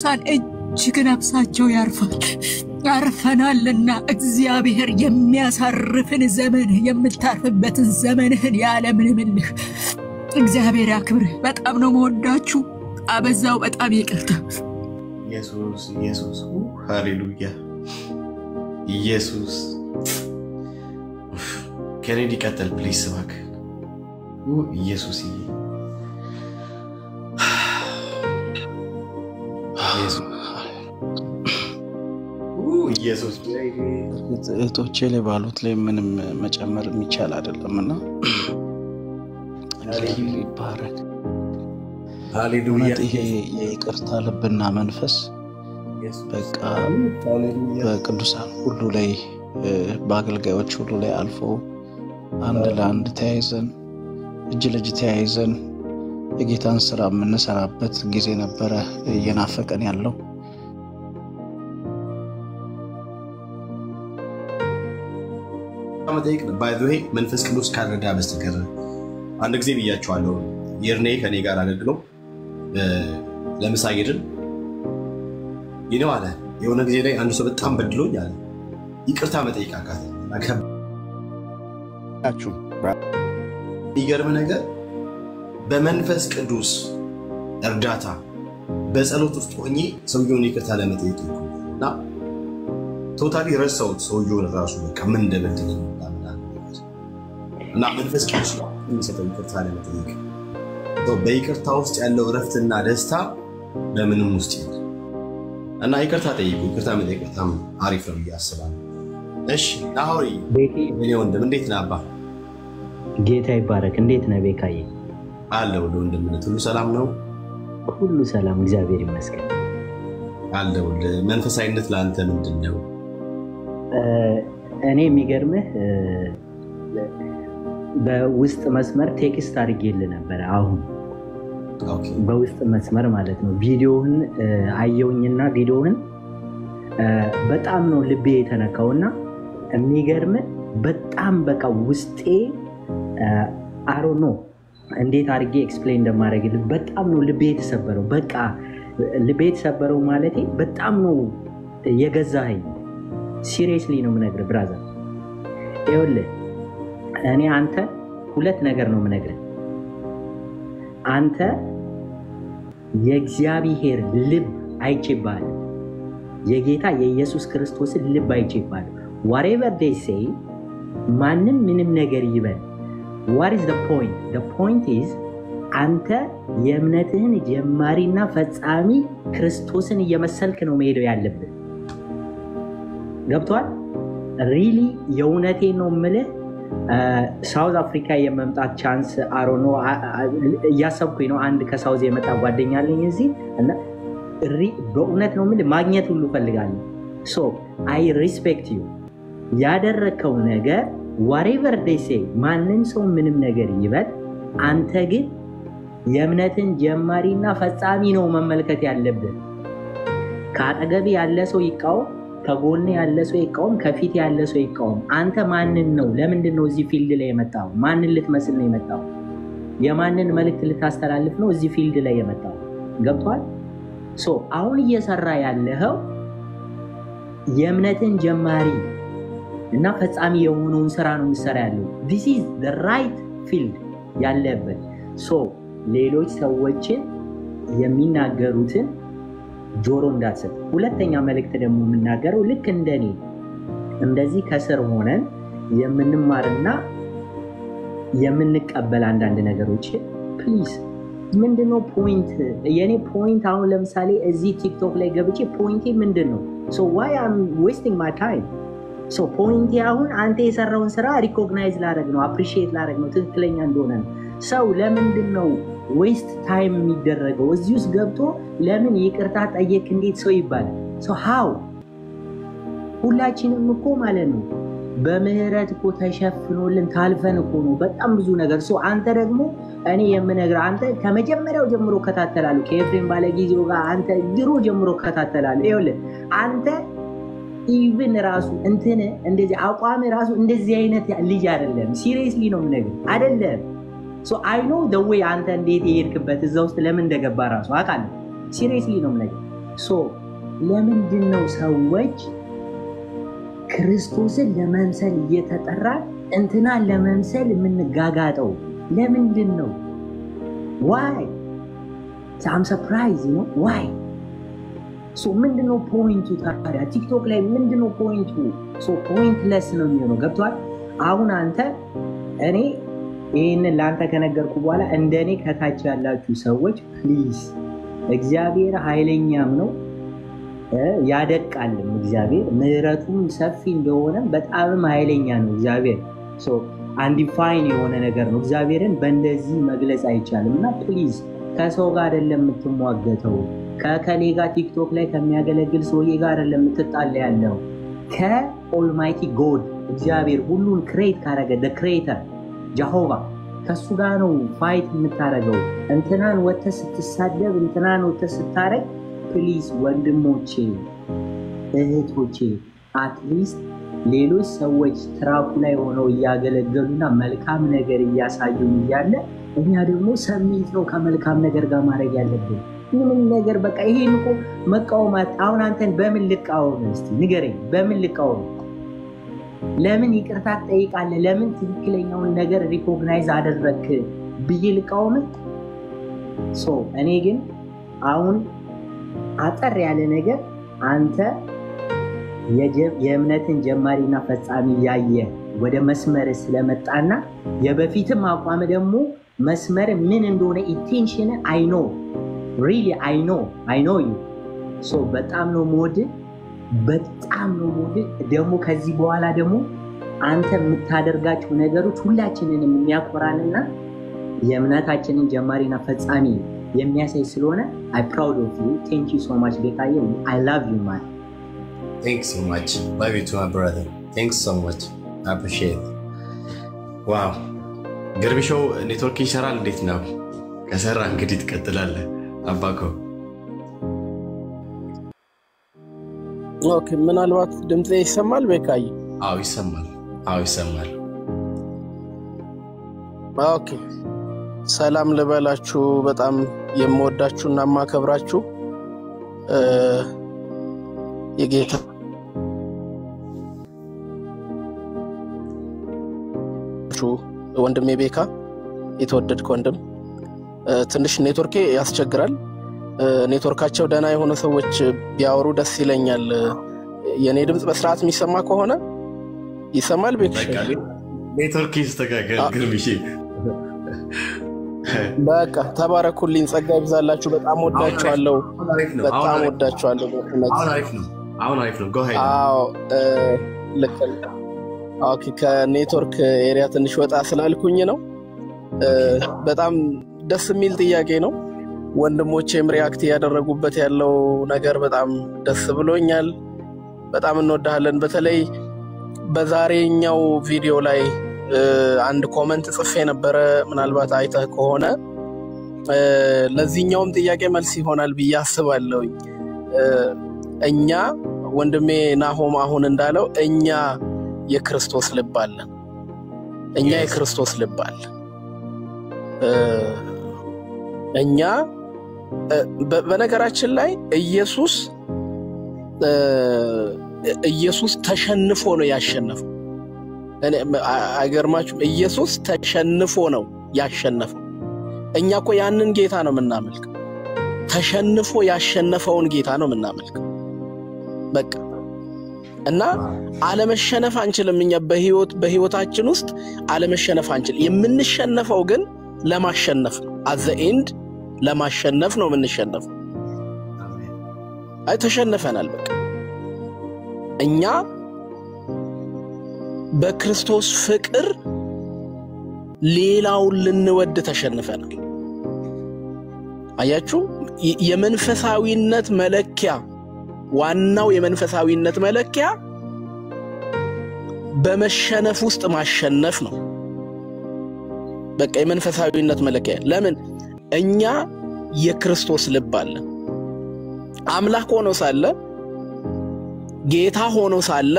ሳን እጅግ ነፍሳቸው ያርፋል ያርፈናልና እግዚአብሔር የሚያሳርፍን ዘመን የምታርፍበትን ዘመንህን ያለምንም እልህ እግዚአብሔር ያክብርህ። በጣም ነው መወዳችሁ። አበዛው። በጣም ይቅርታ። ኢየሱስ ኢየሱስ ሃሌሉያ ኢየሱስ ኬኔዲ ቀጥል please እባክህ ኢየሱስ እህቶቼ ላይ ባሉት ላይ ምንም መጨመር የሚቻል አይደለም እና ይባረክ። ይሄ የይቅርታ ልብና መንፈስ በቃ በቅዱሳን ሁሉ ላይ በአገልጋዮች ሁሉ ላይ አልፎ አንድ ለአንድ ተያይዘን እጅ ለእጅ ተያይዘን የጌታን ስራ የምንሰራበት ጊዜ ነበረ እየናፈቀን ያለው። መጠየቅ by the way መንፈስ ቅዱስ ካልረዳ በስተቀር አንድ ጊዜ ብያቸዋለሁ። የርኔ ከኔ ጋር አገልግሎ ለምሳ ሄድን ይነው አለ። የሆነ ጊዜ ላይ አንድ ሰው በጣም በድሎኝ አለ ይቅርታ መጠየቅ አቃተኝ። የሚገርም ነገር በመንፈስ ቅዱስ እርዳታ በጸሎት ውስጥ ሆኜ ሰውየውን ይቅርታ ለመጠየቅ እና ቶታሊ ረሳሁት ሰውየውን ራሱ በቃ ምን እንደበደለኝ እና መንፈስ ቅዱስ የሚሰጠው ይቅርታ ለመጠየቅ በይቅርታ ውስጥ ያለው እረፍትና ደስታ በምንም ውስጥ የለም። እና ይቅርታ ጠይቁ። ይቅርታ መጠየቅ በጣም አሪፍ ነው ብዬ አስባለሁ። እሺ ናሆሪ እኔ ወንድም እንዴት ነህ አባ? ጌታ ይባረክ። እንዴት ነህ ቤካዬ? አለው ወንድምነት ሁሉ ሰላም ነው? ሁሉ ሰላም እግዚአብሔር ይመስገን። አለው መንፈሳዊነት ለአንተ ምንድን ነው? እኔ የሚገርምህ በውስጥ መስመር text አድርጌልህ ነበረ። አሁን በውስጥ መስመር ማለት ነው። ቪዲዮህን አየውኝና ቪዲዮህን በጣም ነው ልቤ የተነካውና የሚገርምህ በጣም በቃ ውስጤ አሮ ነው እንዴት አድርጌ explain እንደማደርግልህ በጣም ነው ልቤ የተሰበረው። በቃ ልቤ የተሰበረው ማለቴ በጣም ነው የገዛኸኝ። seriously ነው የምነግርህ brother። ይኸውልህ እኔ አንተ ሁለት ነገር ነው የምነግርህ። አንተ የእግዚአብሔር ልብ አይቼብሃለሁ። የጌታ የኢየሱስ ክርስቶስን ልብ አይቼብሃለሁ። whatever they say ማንም ምንም ነገር ይበል what is point point is አንተ የእምነትህን ጀማሪና ፈጻሚ ክርስቶስን እየመሰልክ ነው መሄደው ያለብን። ገብቷል? really የእውነቴን ነው የምልህ። ሳውዝ አፍሪካ የመምጣት chance I don't know እያሰብኩኝ ነው። አንድ ከሳውዝ የመጣ ጓደኛ አለኝ እዚህ እና በእውነት ነው የምልህ ማግኘት ሁሉ ፈልጋለሁ። so I respect you ያደረግከው ነገር whatever they say ማንም ሰው ምንም ነገር ይበል፣ አንተ ግን የእምነትን ጀማሪና ፈጻሚ ነው መመልከት ያለብን። ከአጠገብ ያለ ሰው ይቃወም፣ ከጎን ያለ ሰው ይቃወም፣ ከፊት ያለ ሰው ይቃወም። አንተ ማንን ነው? ለምንድን ነው እዚህ field ላይ የመጣው? ማንን ልትመስል ነው የመጣው? የማንን መልእክት ልታስተላልፍ ነው እዚህ field ላይ የመጣው? ገብቷል? so አሁን እየሰራ ያለኸው የእምነትን ጀማሪ እና ፈጻሚ የሆነውን ስራ ነው የሚሰራ ያለው። this is right field ያለበት so ሌሎች ሰዎችን የሚናገሩትን ጆሮ እንዳትሰጥ። ሁለተኛ መልእክት ደግሞ የምናገረው ልክ እንደኔ እንደዚህ ከስር ሆነን የምንማርና የምንቀበል አንዳንድ ነገሮች please ምንድነው point? የኔ point አሁን ለምሳሌ እዚህ ቲክቶክ ላይ ገብቼ point ኤ ምንድን ነው? why I'm wasting my time point ኤ አሁን አንተ የሰራውን ስራ recognize ላደረግ ነው፣ appreciate ላደረግ ነው፣ ትክክለኛ እንደሆነ ነው። ሰው ለምንድን ነው waste time የሚደረገው? እዚህ ውስጥ ገብቶ ለምን ይቅርታ ጠየቅ እንዴት ሰው ይባላል? ሰው how ሁላችንም እኮ ማለት ነው በምህረት እኮ ተሸፍኖልን ታልፈን እኮ ነው በጣም ብዙ ነገር። ሰው አንተ ደግሞ እኔ የምነግርህ አንተ ከመጀመሪያው ጀምሮ እከታተላለሁ ከኤፍሬም ባለጊዜው ጋር አንተ ድሮ ጀምሮ እከታተላለሁ። ይኸውልህ አንተ even ራሱ እንትን እንደዚህ አቋም ራሱ እንደዚህ አይነት ልጅ አይደለም። seriously ነው የምነግርህ አይደለም። I know the way አንተ እንዴት የሄድክበት እዛ ውስጥ ለምን እንደገባ ራሱ አውቃለሁ። seriously ነው የምነግርህ። so ለምንድን ነው ሰዎች ክርስቶስን ለመምሰል እየተጠራ እንትናን ለመምሰል የምንጋጋጠው? ለምንድን ነው? why ሳም surprise ነው why ምንድነው point ኡ ታዲያ? ቲክቶክ ላይ ምንድነው point ኡ? pointless ነው የሚሆነው። ገብቷል? አሁን አንተ እኔ ይህንን ለአንተ ከነገርኩ በኋላ እንደ እኔ ከታች ያላችሁ ሰዎች please፣ እግዚአብሔር ኃይለኛም ነው ያደቃልም። እግዚአብሔር ምሕረቱም ሰፊ እንደሆነም በጣምም ኃይለኛ ነው እግዚአብሔር። undefined የሆነ ነገር ነው። እግዚአብሔርን በእንደዚህ መግለጽ አይቻልም። እና please ከሰው ጋር አይደለም የምትሟገተው ከእከሌ ጋር ቲክቶክ ላይ ከሚያገለግል ሰውዬ ጋር አይደለም የምትጣላ ያለው ከ almighty God እግዚአብሔር ሁሉን create ካረገ creator Jehovah ከሱ ጋር ነው fight የምታደርገው። እንትናን ወጥተህ ስትሳደብ እንትናን ወጥተህ ስታረግ፣ please ወንድሞቼ እህቶቼ፣ at least ሌሎች ሰዎች track ኡ ላይ ሆነው እያገለገሉና መልካም ነገር እያሳዩ እያለ እኛ ደግሞ submit ነው ከመልካም ነገር ጋር ማድረግ ያለብን ምንም ነገር በቃ ይሄን እኮ መቃወማት። አሁን አንተን በምን ልቃወም? እስኪ ንገረኝ፣ በምን ልቃወም? ለምን ይቅርታ ትጠይቃለህ? ለምን ትክክለኛውን ነገር recognize አደረግክ ብዬ ልቃወም? እኔ ግን አሁን አጠር ያለ ነገር አንተ የእምነትን ጀማሪና ፈጻሚ ያየ ወደ መስመር ስለመጣና የበፊትም አቋም ደግሞ መስመር ምን እንደሆነ intention I know really I know I know you በጣም ነው ሞድ በጣም ነው ሞድ። ደግሞ ከዚህ በኋላ ደግሞ አንተ የምታደርጋቸው ነገሮች ሁላችንንም የሚያኮራንና የእምነታችንን ጀማሪና ፈጻሚ የሚያሳይ ስለሆነ I proud of you thank you so much ጌታዬ። I love you man thank so much love to my brother thank so much appreciate wow ግርብሾው ኔትወርክ ይሰራል? እንዴት ነው? ከሰራ እንግዲህ ትቀጥላለህ አባኮ። okay ምናልባት ድምፅ ይሰማል ቤካይ አዎ ይሰማል። አዎ ይሰማል። okay ሰላም ልበላችሁ። በጣም የምወዳችሁና የማከብራችሁ የጌታ ወንድሜ ቤካ የተወደድክ ወንድም ትንሽ ኔትወርኬ ያስቸግራል። ኔትወርካቸው ደህና የሆነ ሰዎች ቢያወሩ ደስ ይለኛል። የእኔ ድምፅ በስርዓት የሚሰማ ከሆነ ይሰማል ቤክሽ ኔትወርክ ይስተካከል በቃ ተባረኩልኝ ጸጋ ይብዛላችሁ። በጣም ወዳችኋለሁ። በጣም ወዳችኋለሁ አሁን አሪፍ ነው አዎ ልክ okay ከ network area ትንሽ ወጣ ስላልኩኝ ነው። በጣም ደስ የሚል ጥያቄ ነው። ወንድሞቼም react እያደረጉበት ያለው ነገር በጣም ደስ ብሎኛል። በጣም እንወዳለን በተለይ በዛሬኛው ቪዲዮ ላይ አንድ comment ጽፌ ነበረ። ምናልባት አይተህ ከሆነ ለዚህኛውም ጥያቄ መልስ ይሆናል ብዬ አስባለሁኝ። እኛ ወንድሜ ናሆም አሁን እንዳለው እኛ የክርስቶስ ልብ አለን። እኛ የክርስቶስ ልብ አለን እኛ በነገራችን ላይ ኢየሱስ ኢየሱስ ተሸንፎ ነው ያሸነፈው። አይገርማችሁም? ኢየሱስ ተሸንፎ ነው ያሸነፈው። እኛ እኮ ያንን ጌታ ነው የምናመልከው። ተሸንፎ ያሸነፈውን ጌታ ነው የምናመልከው። በቃ እና አለመሸነፍ አንችልም እኛ በህይወት በህይወታችን ውስጥ አለመሸነፍ አንችል የምንሸነፈው ግን ለማሸነፍ ነው at the end ለማሸነፍ ነው የምንሸነፈው። አይ ተሸንፈናል በቃ። እኛ በክርስቶስ ፍቅር ሌላውን ልንወድ ተሸንፈናል። አያችሁ? የመንፈሳዊነት መለኪያ ዋናው የመንፈሳዊነት መለኪያ በመሸነፍ ውስጥ ማሸነፍ ነው በቃ የመንፈሳዊነት መለኪያ። ለምን? እኛ የክርስቶስ ልብ አለን አምላክ ሆኖ ሳለ ጌታ ሆኖ ሳለ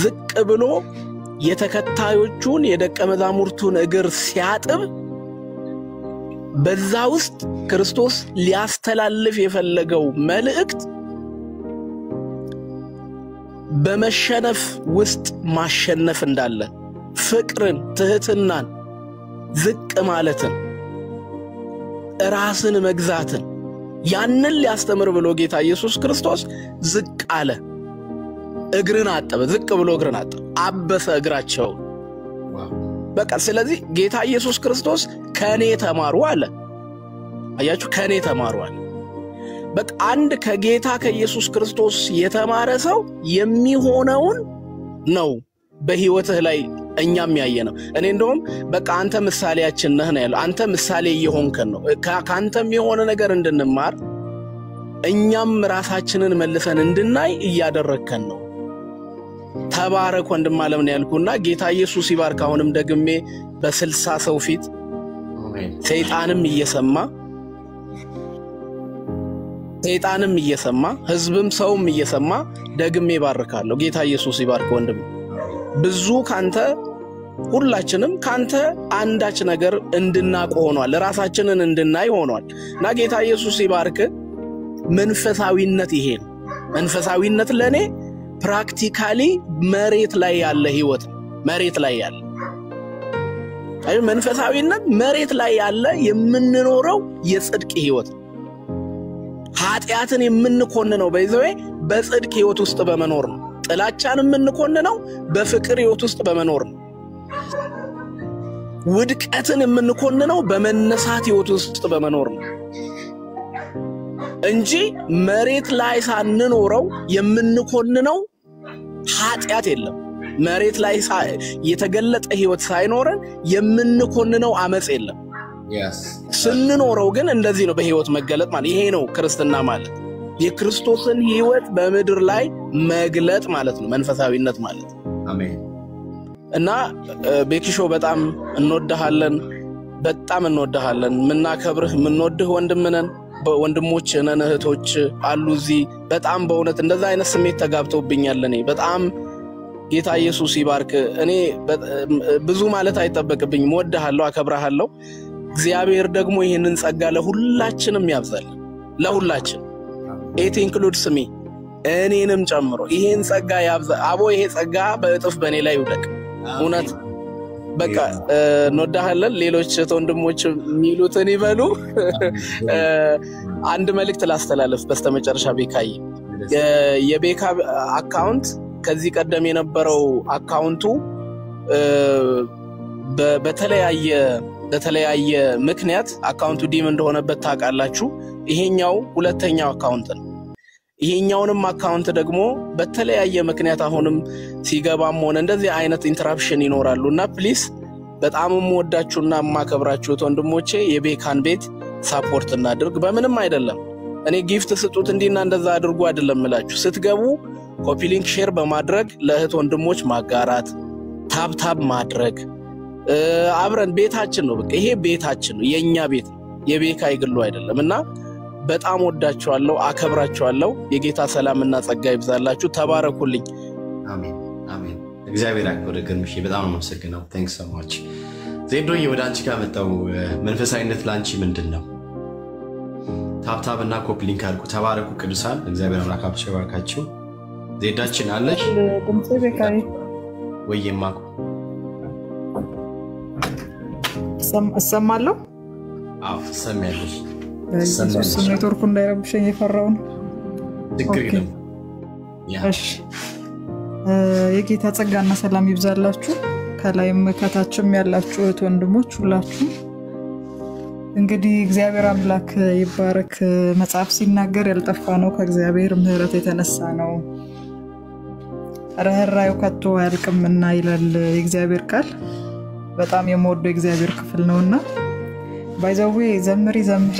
ዝቅ ብሎ የተከታዮቹን የደቀ መዛሙርቱን እግር ሲያጥብ በዛ ውስጥ ክርስቶስ ሊያስተላልፍ የፈለገው መልእክት በመሸነፍ ውስጥ ማሸነፍ እንዳለ፣ ፍቅርን፣ ትህትናን፣ ዝቅ ማለትን፣ ራስን መግዛትን ያንን ሊያስተምር ብሎ ጌታ ኢየሱስ ክርስቶስ ዝቅ አለ። እግርን አጠበ። ዝቅ ብሎ እግርን አጠበ፣ አበሰ እግራቸውን። በቃ ስለዚህ ጌታ ኢየሱስ ክርስቶስ ከእኔ ተማሩ አለ። አያችሁ፣ ከእኔ ተማሩ አለ። በቃ አንድ ከጌታ ከኢየሱስ ክርስቶስ የተማረ ሰው የሚሆነውን ነው በህይወትህ ላይ እኛም ያየ ነው። እኔ እንደውም በቃ አንተ ምሳሌያችን ነህ ነው ያለው። አንተ ምሳሌ እየሆንከን ነው። ከአንተም የሆነ ነገር እንድንማር እኛም ራሳችንን መልሰን እንድናይ እያደረግከን ነው። ተባረክ ወንድም አለም ነው ያልኩና ጌታ ኢየሱስ ይባርክ። አሁንም ደግሜ በስልሳ ሰው ፊት ሰይጣንም እየሰማ ሰይጣንም እየሰማ ህዝብም ሰውም እየሰማ ደግሜ ይባርካለሁ። ጌታ ኢየሱስ ይባርክ ወንድም። ብዙ ካንተ ሁላችንም ካንተ አንዳች ነገር እንድናውቅ ሆኗል። ራሳችንን እንድናይ ሆኗል እና ጌታ ኢየሱስ ይባርክ። መንፈሳዊነት ይሄ ነው። መንፈሳዊነት ለእኔ practically መሬት ላይ ያለ ህይወት ነው። መሬት ላይ ያለ መንፈሳዊነት መሬት ላይ ያለ የምንኖረው የጽድቅ ህይወት ነው። ኃጢአትን የምንኮንነው by the way በጽድቅ ህይወት ውስጥ በመኖር ነው። ጥላቻን የምንኮንነው በፍቅር ህይወት ውስጥ በመኖር ነው። ውድቀትን የምንኮንነው በመነሳት ህይወት ውስጥ በመኖር ነው እንጂ መሬት ላይ ሳንኖረው የምንኮንነው ኃጢአት የለም። መሬት ላይ የተገለጠ ህይወት ሳይኖረን የምንኮንነው አመፅ የለም። ስንኖረው ግን እንደዚህ ነው በህይወት መገለጥ ማለት ይሄ ነው ክርስትና ማለት የክርስቶስን ህይወት በምድር ላይ መግለጥ ማለት ነው መንፈሳዊነት ማለት እና ቤኪሾ በጣም እንወድሃለን በጣም እንወድሃለን። የምናከብርህ የምንወድህ ወንድምነን ወንድሞች ነን እህቶች አሉ እዚህ። በጣም በእውነት እንደዛ አይነት ስሜት ተጋብተውብኛል እኔ። በጣም ጌታ ኢየሱስ ይባርክ። እኔ ብዙ ማለት አይጠበቅብኝም። ወድሃለሁ አከብረሃለሁ እግዚአብሔር ደግሞ ይህንን ጸጋ ለሁላችንም ያብዛል ለሁላችን it includes me እኔንም ጨምሮ ይሄን ጸጋ ያብዛ። አቦ ይሄ ጸጋ በእጥፍ በእኔ ላይ ይውደቅ። እውነት? በቃ እንወዳሃለን ሌሎች ወንድሞች የሚሉትን ይበሉ። አንድ መልእክት ላስተላለፍ በስተመጨረሻ ቤካይ የቤካ አካውንት ከዚህ ቀደም የነበረው አካውንቱ በተለያየ በተለያየ ምክንያት አካውንቱ ዲም እንደሆነበት ታውቃላችሁ። ይሄኛው ሁለተኛው አካውንት ነው። ይሄኛውንም አካውንት ደግሞ በተለያየ ምክንያት አሁንም ሲገባም ሆነ እንደዚህ አይነት interruption ይኖራሉ እና please በጣም የምወዳችሁና የማከብራችሁት ወንድሞቼ የቤካን ቤት support እናድርግ። በምንም አይደለም እኔ gift ስጡት እንዲና እንደዛ አድርጉ አይደለም ምላችሁ። ስትገቡ copy link share በማድረግ ለእህት ወንድሞች ማጋራት፣ tap tap ማድረግ አብረን ቤታችን ነው። በቃ ይሄ ቤታችን ነው፣ የእኛ ቤት ነው፣ የቤካ የግሉ አይደለም እና በጣም ወዳችኋለሁ፣ አከብራችኋለሁ። የጌታ ሰላምና ጸጋ ይብዛላችሁ። ተባረኩልኝ። አሜን አሜን። እግዚአብሔር ያክብር ግርምሽ፣ በጣም ነው የማመሰግነው። thanks so much። ዜዶዬ ወደ አንቺ ጋር መጣው። መንፈሳዊነት ለአንቺ ምንድን ነው? tap tap እና copy link አድርጉ። ተባረኩ ቅዱሳን። እግዚአብሔር አምላክ አብዝቶ ይባርካችሁ። ዜዳችን አለሽ ወይማ እሰማለሁ። አዎ ትሰሚያለሽ። ኔትወርኩ እንዳይረብሸኝ የፈራው ነው። ችግር okay። የለም። yeah እሺ የጌታ ጸጋና ሰላም ይብዛላችሁ። ከላይም ከታችም ያላችሁ እህት ወንድሞች ሁላችሁም እንግዲህ እግዚአብሔር አምላክ ይባረክ። መጽሐፍ ሲናገር ያልጠፋ ነው ከእግዚአብሔር ምሕረት የተነሳ ነው ርኅራኄው ከቶ አያልቅምና ይላል የእግዚአብሔር ቃል። በጣም የምወደው የእግዚአብሔር ክፍል ነውና by the way ዘምሪ ዘምሪ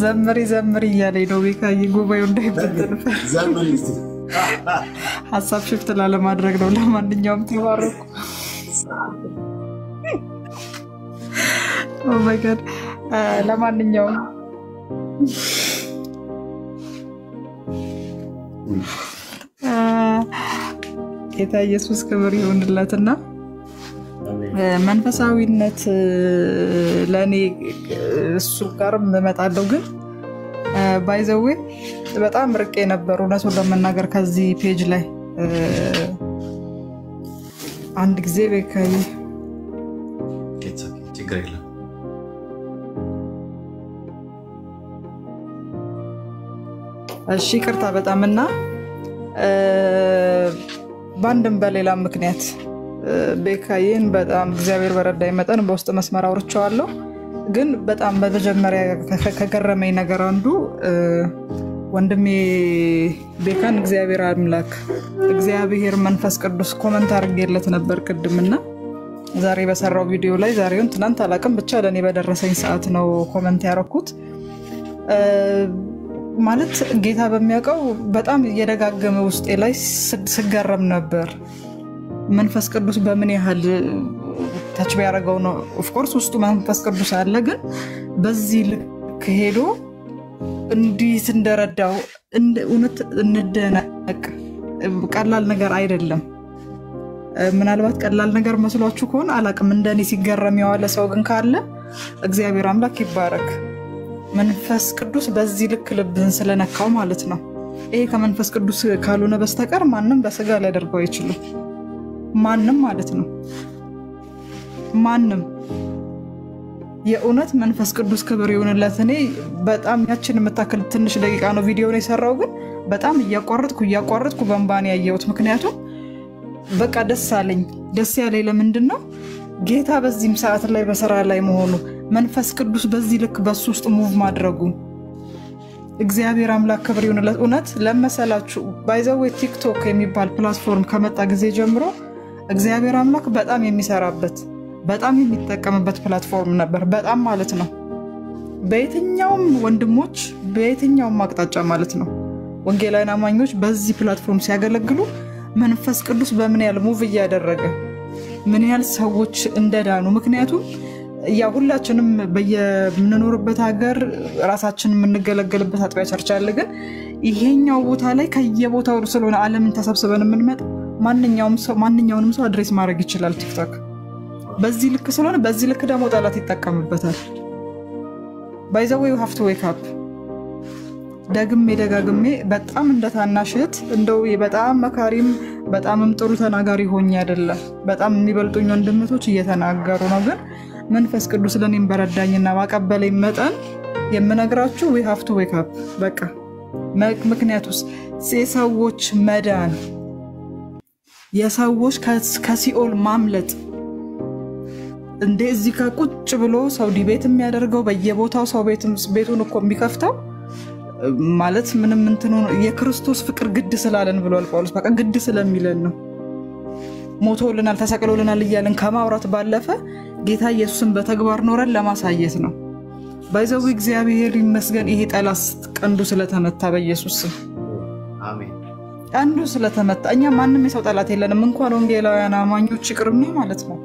ዘምሪ ዘምሪ እያለኝ ነው ቤካዬ ጉባኤው እስቲ ሀሳብ shift ላለማድረግ ነው። ለማንኛውም ተባረኩ። oh my God ለማንኛውም አ፣ ጌታ ኢየሱስ ክብር አሜን መንፈሳዊነት ለእኔ እሱ ጋር እመጣለሁ፣ ግን by the way በጣም ርቄ ነበር እውነቱን ለመናገር ከዚህ page ላይ አንድ ጊዜ ቤካዬ ችግር የለም። እሺ ይቅርታ በጣም እና በአንድም በሌላ ምክንያት ቤካዬን በጣም እግዚአብሔር በረዳኝ መጠን በውስጥ መስመር አውርቼዋለሁ። ግን በጣም በመጀመሪያ ከገረመኝ ነገር አንዱ ወንድሜ ቤካን እግዚአብሔር አምላክ እግዚአብሔር መንፈስ ቅዱስ comment አድርጌለት ነበር ቅድምና ዛሬ በሰራው ቪዲዮ ላይ ዛሬውን ትናንት አላቅም ብቻ ለእኔ በደረሰኝ ሰዓት ነው comment ያደረኩት። ማለት ጌታ በሚያውቀው በጣም እየደጋገመ ውስጤ ላይ ስገረም ነበር። መንፈስ ቅዱስ በምን ያህል touch ቢያደርገው ነው። of course ውስጡ መንፈስ ቅዱስ አለ፣ ግን በዚህ ልክ ሄዶ እንዲህ እንደረዳው እውነት እንደነቅ ቀላል ነገር አይደለም። ምናልባት ቀላል ነገር መስሏችሁ ከሆነ አላቅም። እንደኔ ሲገረም የዋለ ሰው ግን ካለ እግዚአብሔር አምላክ ይባረክ። መንፈስ ቅዱስ በዚህ ልክ ልብን ስለነካው ማለት ነው። ይሄ ከመንፈስ ቅዱስ ካልሆነ በስተቀር ማንም በስጋ ሊያደርገው አይችልም። ማንም ማለት ነው። ማንም የእውነት መንፈስ ቅዱስ ክብር ይሁንለት። እኔ በጣም ያችን የምታክል ትንሽ ደቂቃ ነው ቪዲዮን የሰራው፣ ግን በጣም እያቋረጥኩ እያቋረጥኩ በእንባ ነው ያየሁት። ምክንያቱም በቃ ደስ አለኝ። ደስ ያለኝ ለምንድን ነው ጌታ በዚህም ሰዓት ላይ በስራ ላይ መሆኑ መንፈስ ቅዱስ በዚህ ልክ በሱ ውስጥ move ማድረጉ እግዚአብሔር አምላክ ክብር ይሁንለት። እውነት ለመሰላችሁ by the way ቲክቶክ የሚባል platform ከመጣ ጊዜ ጀምሮ እግዚአብሔር አምላክ በጣም የሚሰራበት በጣም የሚጠቀምበት platform ነበር። በጣም ማለት ነው። በየትኛውም ወንድሞች በየትኛውም አቅጣጫ ማለት ነው ወንጌላውያን አማኞች በዚህ platform ሲያገለግሉ መንፈስ ቅዱስ በምን ያህል move እያደረገ ምን ያህል ሰዎች እንደዳኑ ምክንያቱም ያ ሁላችንም በየምንኖርበት ሀገር ራሳችን የምንገለገልበት አጥቢያ church አለ። ግን ይሄኛው ቦታ ላይ ከየቦታው ስለሆነ ዓለምን ተሰብስበን የምንመጣ ማንኛውንም ሰው address ማድረግ ይችላል ቲክቶክ። በዚህ ልክ ስለሆነ በዚህ ልክ ደግሞ ጠላት ይጠቀምበታል። by the way have to wake up ደግሜ ደጋግሜ በጣም እንደ ታናሽ እህት እንደው በጣም መካሪም በጣምም ጥሩ ተናጋሪ ሆኜ አይደለም። በጣም የሚበልጡኝ ወንድሞች እየተናገሩ ነው ግን መንፈስ ቅዱስ ለእኔም በረዳኝና ባቀበለኝ መጠን የምነግራችሁ we have to wake up በቃ ምክንያቱስ የሰዎች መዳን የሰዎች ከሲኦል ማምለጥ እንዴ እዚህ ጋር ቁጭ ብሎ ሰው ዲቤት የሚያደርገው በየቦታው ሰው ቤቱን እኮ የሚከፍተው ማለት ምንም እንትኑ የክርስቶስ ፍቅር ግድ ስላለን ብሏል ጳውሎስ። በቃ ግድ ስለሚለን ነው። ሞቶልናል፣ ተሰቅሎልናል እያለን ከማውራት ባለፈ ጌታ ኢየሱስን በተግባር ኖረን ለማሳየት ነው። ባይዘዊ እግዚአብሔር ይመስገን። ይሄ ጠላት ቀንዱ ስለተመታ በኢየሱስ ስም ቀንዱ ስለተመታ፣ እኛ ማንም የሰው ጠላት የለንም። እንኳን ወንጌላውያን አማኞች ይቅርና ማለት ነው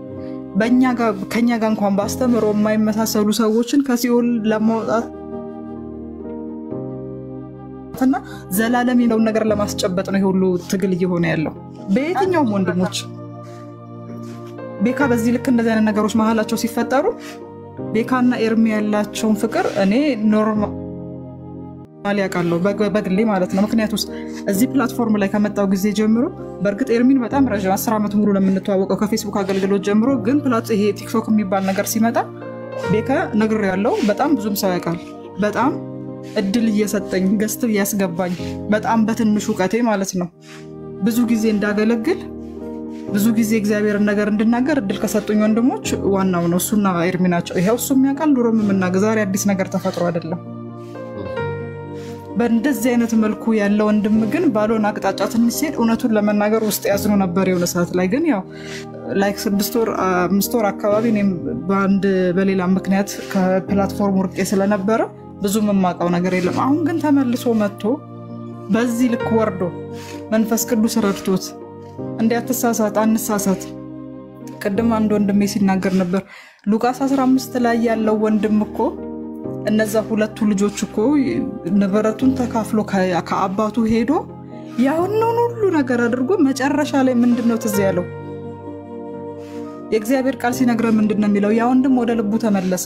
ከኛ ጋር እንኳን በአስተምሮ የማይመሳሰሉ ሰዎችን ከሲኦል ለማውጣት እና ዘላለም የለውን ነገር ለማስጨበጥ ነው የሁሉ ትግል እየሆነ ያለው በየትኛውም ወንድሞች ቤካ በዚህ ልክ እንደዚህ አይነት ነገሮች መሀላቸው ሲፈጠሩ ቤካና ኤርሚ ያላቸውን ፍቅር እኔ normal ያውቃለሁ በግሌ ማለት ነው። ምክንያቱ ውስጥ እዚህ platform ላይ ከመጣው ጊዜ ጀምሮ በእርግጥ ኤርሚን በጣም ረዥም አስር ዓመት ሙሉ ነው ከፌስቡክ አገልግሎት ጀምሮ። ግን ይሄ ቲክቶክ የሚባል ነገር ሲመጣ ቤካ ነግሬያለሁ። በጣም ብዙም ሰው ያውቃል። በጣም እድል እየሰጠኝ guest እያስገባኝ በጣም በትንሹ እውቀቴ ማለት ነው ብዙ ጊዜ እንዳገለግል ብዙ ጊዜ እግዚአብሔርን ነገር እንድናገር እድል ከሰጡኝ ወንድሞች ዋናው ነው እሱና ኤርሚ ናቸው። ይኸው እሱ የሚያውቃል ድሮም የምናገር ዛሬ አዲስ ነገር ተፈጥሮ አይደለም። በእንደዚህ አይነት መልኩ ያለ ወንድም ግን ባልሆነ አቅጣጫ ትንሽ ሲሄድ እውነቱን ለመናገር ውስጥ ያዝኖ ነበር የሆነ ሰዓት ላይ ግን ያው like ስድስት ወር አምስት ወር አካባቢ እኔም በአንድ በሌላ ምክንያት ከ platform ርቄ ስለነበረ ብዙም የማውቀው ነገር የለም። አሁን ግን ተመልሶ መጥቶ በዚህ ልክ ወርዶ መንፈስ ቅዱስ ረድቶት እንዲያትሳሳት አንሳሳት። ቅድም አንድ ወንድሜ ሲናገር ነበር ሉቃስ 15 ላይ ያለው ወንድም እኮ እነዛ ሁለቱ ልጆች እኮ ንብረቱን ተካፍሎ ከአባቱ ሄዶ ያሁኑን ሁሉ ነገር አድርጎ መጨረሻ ላይ ምንድን ነው ትዝ ያለው? የእግዚአብሔር ቃል ሲነግረን ምንድን ነው የሚለው? ያ ወንድም ወደ ልቡ ተመለሰ።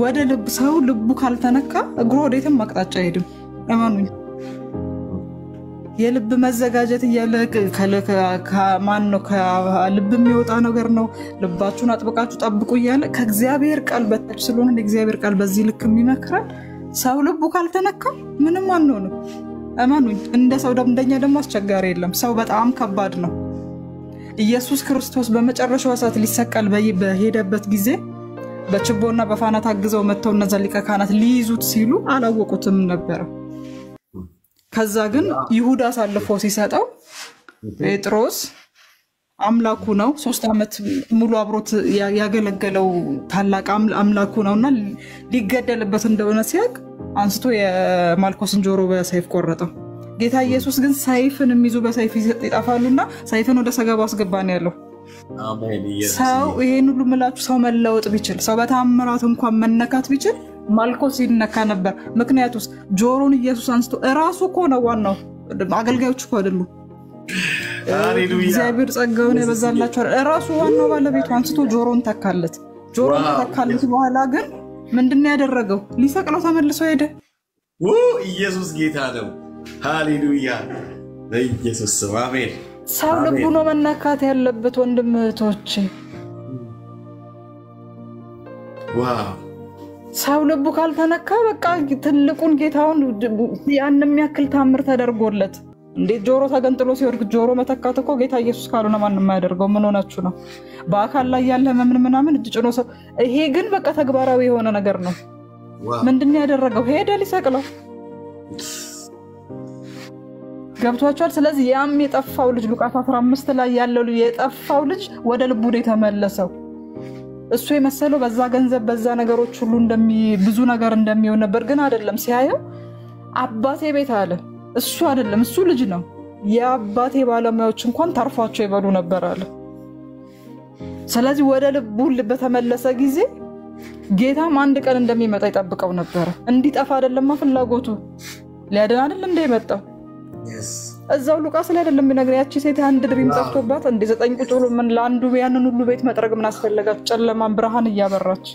ወደ ልብ ሰው ልቡ ካልተነካ እግሩ ወዴትም አቅጣጫ አይሄድም። እመኑኝ። የልብ መዘጋጀት እያለ ማን ነው ከልብ የሚወጣ ነገር ነው። ልባችሁን አጥብቃችሁ ጠብቁ እያለ ከእግዚአብሔር ቃል በታች ስለሆነ የእግዚአብሔር ቃል በዚህ ልክ የሚመክረን ሰው ልቡ ካልተነካ ምንም አንሆንም። እመኑኝ። እንደ ሰው እንደኛ ደግሞ አስቸጋሪ የለም። ሰው በጣም ከባድ ነው። ኢየሱስ ክርስቶስ በመጨረሻው ሰዓት ሊሰቀል በሄደበት ጊዜ በችቦና በፋና ታግዘው መጥተው እነዛ ሊቀ ካህናት ሊይዙት ሲሉ አላወቁትም ነበረ። ከዛ ግን ይሁዳ አሳልፎ ሲሰጠው ጴጥሮስ አምላኩ ነው፣ ሶስት ዓመት ሙሉ አብሮት ያገለገለው ታላቅ አምላኩ ነው እና ሊገደልበት እንደሆነ ሲያውቅ አንስቶ የማልኮስን ጆሮ በሰይፍ ቆረጠው። ጌታ ኢየሱስ ግን ሰይፍን የሚይዙ በሰይፍ ይጠፋሉና ሰይፍን ወደ ሰገባ አስገባ ነው ያለው። ሰው ይሄን ሁሉ ምላችሁ ሰው መለወጥ ቢችል ሰው በታምራት እንኳን መነካት ቢችል ማልኮስ ይነካ ነበር። ምክንያቱስ ጆሮን ኢየሱስ አንስቶ እራሱ እኮ ነው ዋናው፣ አገልጋዮች እኮ አይደሉም። እግዚአብሔር ጸጋውን ያበዛላቸዋል። እራሱ ዋናው ባለቤቱ አንስቶ ጆሮን ተካለት። ጆሮን ተካለት በኋላ ግን ምንድን ያደረገው? ሊሰቅለው ተመልሶ ሄደ። ኢየሱስ ጌታ ነው። ሃሌሉያ! በኢየሱስ ስም አሜን። ሰው ልቡ ነው መነካት ያለበት ወንድም እህቶቼ። ሰው ልቡ ካልተነካ በቃ ትልቁን ጌታውን ያን የሚያክል ታምር ተደርጎለት እንዴት ጆሮ ተገንጥሎ ሲወድቅ ጆሮ መተካት እኮ ጌታ ኢየሱስ ካልሆነ ማንም የማያደርገው። ምን ሆናችሁ ነው? በአካል ላይ ያለ ህመምን ምናምን እጅ ጭኖ ሰው ይሄ ግን በቃ ተግባራዊ የሆነ ነገር ነው። ምንድን ነው ያደረገው? ሄደ ሊሰቅለው ገብቷቸዋል። ስለዚህ ያም የጠፋው ልጅ ሉቃስ 15 ላይ ያለው ልጅ የጠፋው ልጅ ወደ ልቡ ነው የተመለሰው። እሱ የመሰለው በዛ ገንዘብ በዛ ነገሮች ሁሉ ብዙ ነገር እንደሚሆን ነበር፣ ግን አይደለም። ሲያየው አባቴ ቤት አለ። እሱ አይደለም፣ እሱ ልጅ ነው። የአባቴ ባለሙያዎች እንኳን ተርፏቸው ይበሉ ነበር አለ። ስለዚህ ወደ ልቡ በተመለሰ ጊዜ ጌታም አንድ ቀን እንደሚመጣ ይጠብቀው ነበረ። እንዲጠፋ አይደለማ ፍላጎቱ፣ ሊያድን አይደል እንደ የመጣው እዛው ሉቃስ ላይ አይደለም የሚነግረን። ያቺ ሴት አንድ ድሪም ጠፍቶባት እንደ ዘጠኝ ቁጭ ብሎ ምን ለአንዱ ያንን ሁሉ ቤት መጥረግ ምን አስፈለጋት? ጨለማን ብርሃን እያበራች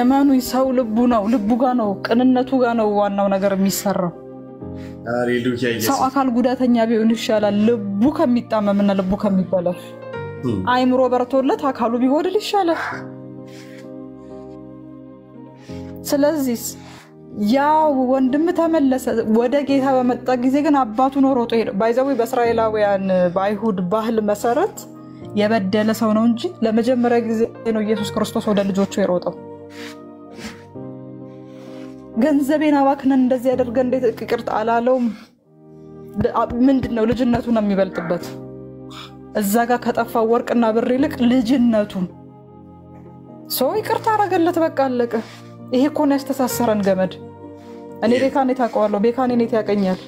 እመኑኝ፣ ሰው ልቡ ነው ልቡ ጋ ነው ቅንነቱ ጋ ነው ዋናው ነገር የሚሰራው። ሰው አካል ጉዳተኛ ቢሆን ይሻላል ልቡ ከሚጣመምና ልቡ ከሚበላሽ። አይምሮ በርቶለት አካሉ ቢጎድል ይሻላል። ስለዚህ ያ ወንድም ተመለሰ። ወደ ጌታ በመጣ ጊዜ ግን አባቱ ነው ሮጦ ሄደ። ባይዘዊ በእስራኤላውያን በአይሁድ ባህል መሰረት የበደለ ሰው ነው እንጂ ለመጀመሪያ ጊዜ ነው ኢየሱስ ክርስቶስ ወደ ልጆቹ የሮጠው። ገንዘቤን አባክነን እንደዚህ ያደርገ እንዴት ይቅርታ አላለውም። ምንድን ነው ልጅነቱ ነው የሚበልጥበት። እዛ ጋር ከጠፋው ወርቅና ብር ይልቅ ልጅነቱን ሰው ይቅርታ አረገለት። በቃ አለቀ። ይሄ እኮ ነው ያስተሳሰረን ገመድ። እኔ ቤካኔ ታውቀዋለሁ፣ ቤካኔ ኔት ያቀኛል።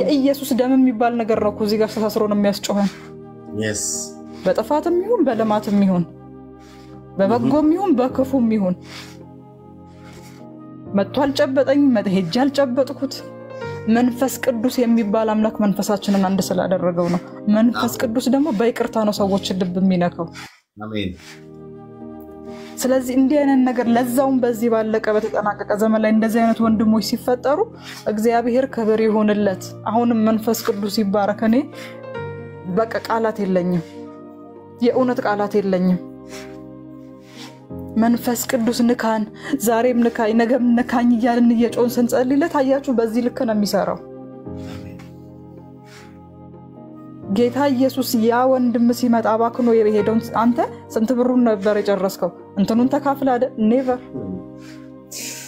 የኢየሱስ ደም የሚባል ነገር ነው እዚህ ጋር ነው የሚያስጮኸን። በጥፋትም ይሁን በልማትም ይሁን በበጎም ይሁን በክፉም ይሁን መጥቶ አልጨበጠኝ ሄጄ አልጨበጥኩት። መንፈስ ቅዱስ የሚባል አምላክ መንፈሳችንን አንድ ስላደረገው ነው። መንፈስ ቅዱስ ደግሞ በይቅርታ ነው ሰዎችን ልብ የሚነካው። ስለዚህ እንዲህ አይነት ነገር ለዛውም በዚህ ባለቀ በተጠናቀቀ ዘመን ላይ እንደዚህ አይነት ወንድሞች ሲፈጠሩ እግዚአብሔር ክብር ይሆንለት። አሁንም መንፈስ ቅዱስ ይባረክ። እኔ በቃ ቃላት የለኝም፣ የእውነት ቃላት የለኝም። መንፈስ ቅዱስ ንካን፣ ዛሬም ንካኝ፣ ነገም ንካኝ እያልን እየጮን ስንጸልይለት አያችሁ፣ በዚህ ልክ ነው የሚሰራው። ጌታ ኢየሱስ ያ ወንድም ሲመጣ አባክኖ የሄደውን አንተ ስንት ብሩን ነበር የጨረስከው? እንትኑን ተካፍለ አይደል? ኔቨር።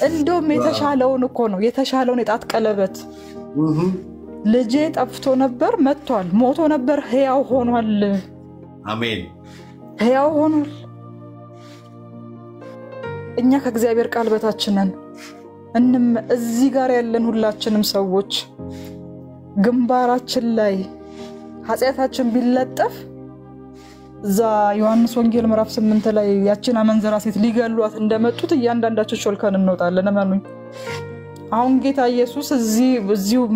እንደውም የተሻለውን እኮ ነው የተሻለውን የጣት ቀለበት ልጄ ጠፍቶ ነበር መጥቷል፣ ሞቶ ነበር ህያው ሆኗል። አሜን። ህያው ሆኗል። እኛ ከእግዚአብሔር ቃል በታች ነን። እንም እዚህ ጋር ያለን ሁላችንም ሰዎች ግንባራችን ላይ ኃጢአታችን ቢለጠፍ እዛ ዮሐንስ ወንጌል ምዕራፍ ስምንት ላይ ያችን አመንዘራ ሴት ሊገሏት እንደመጡት እያንዳንዳችን ሾልከን እንወጣለን። እመኑኝ አሁን ጌታ ኢየሱስ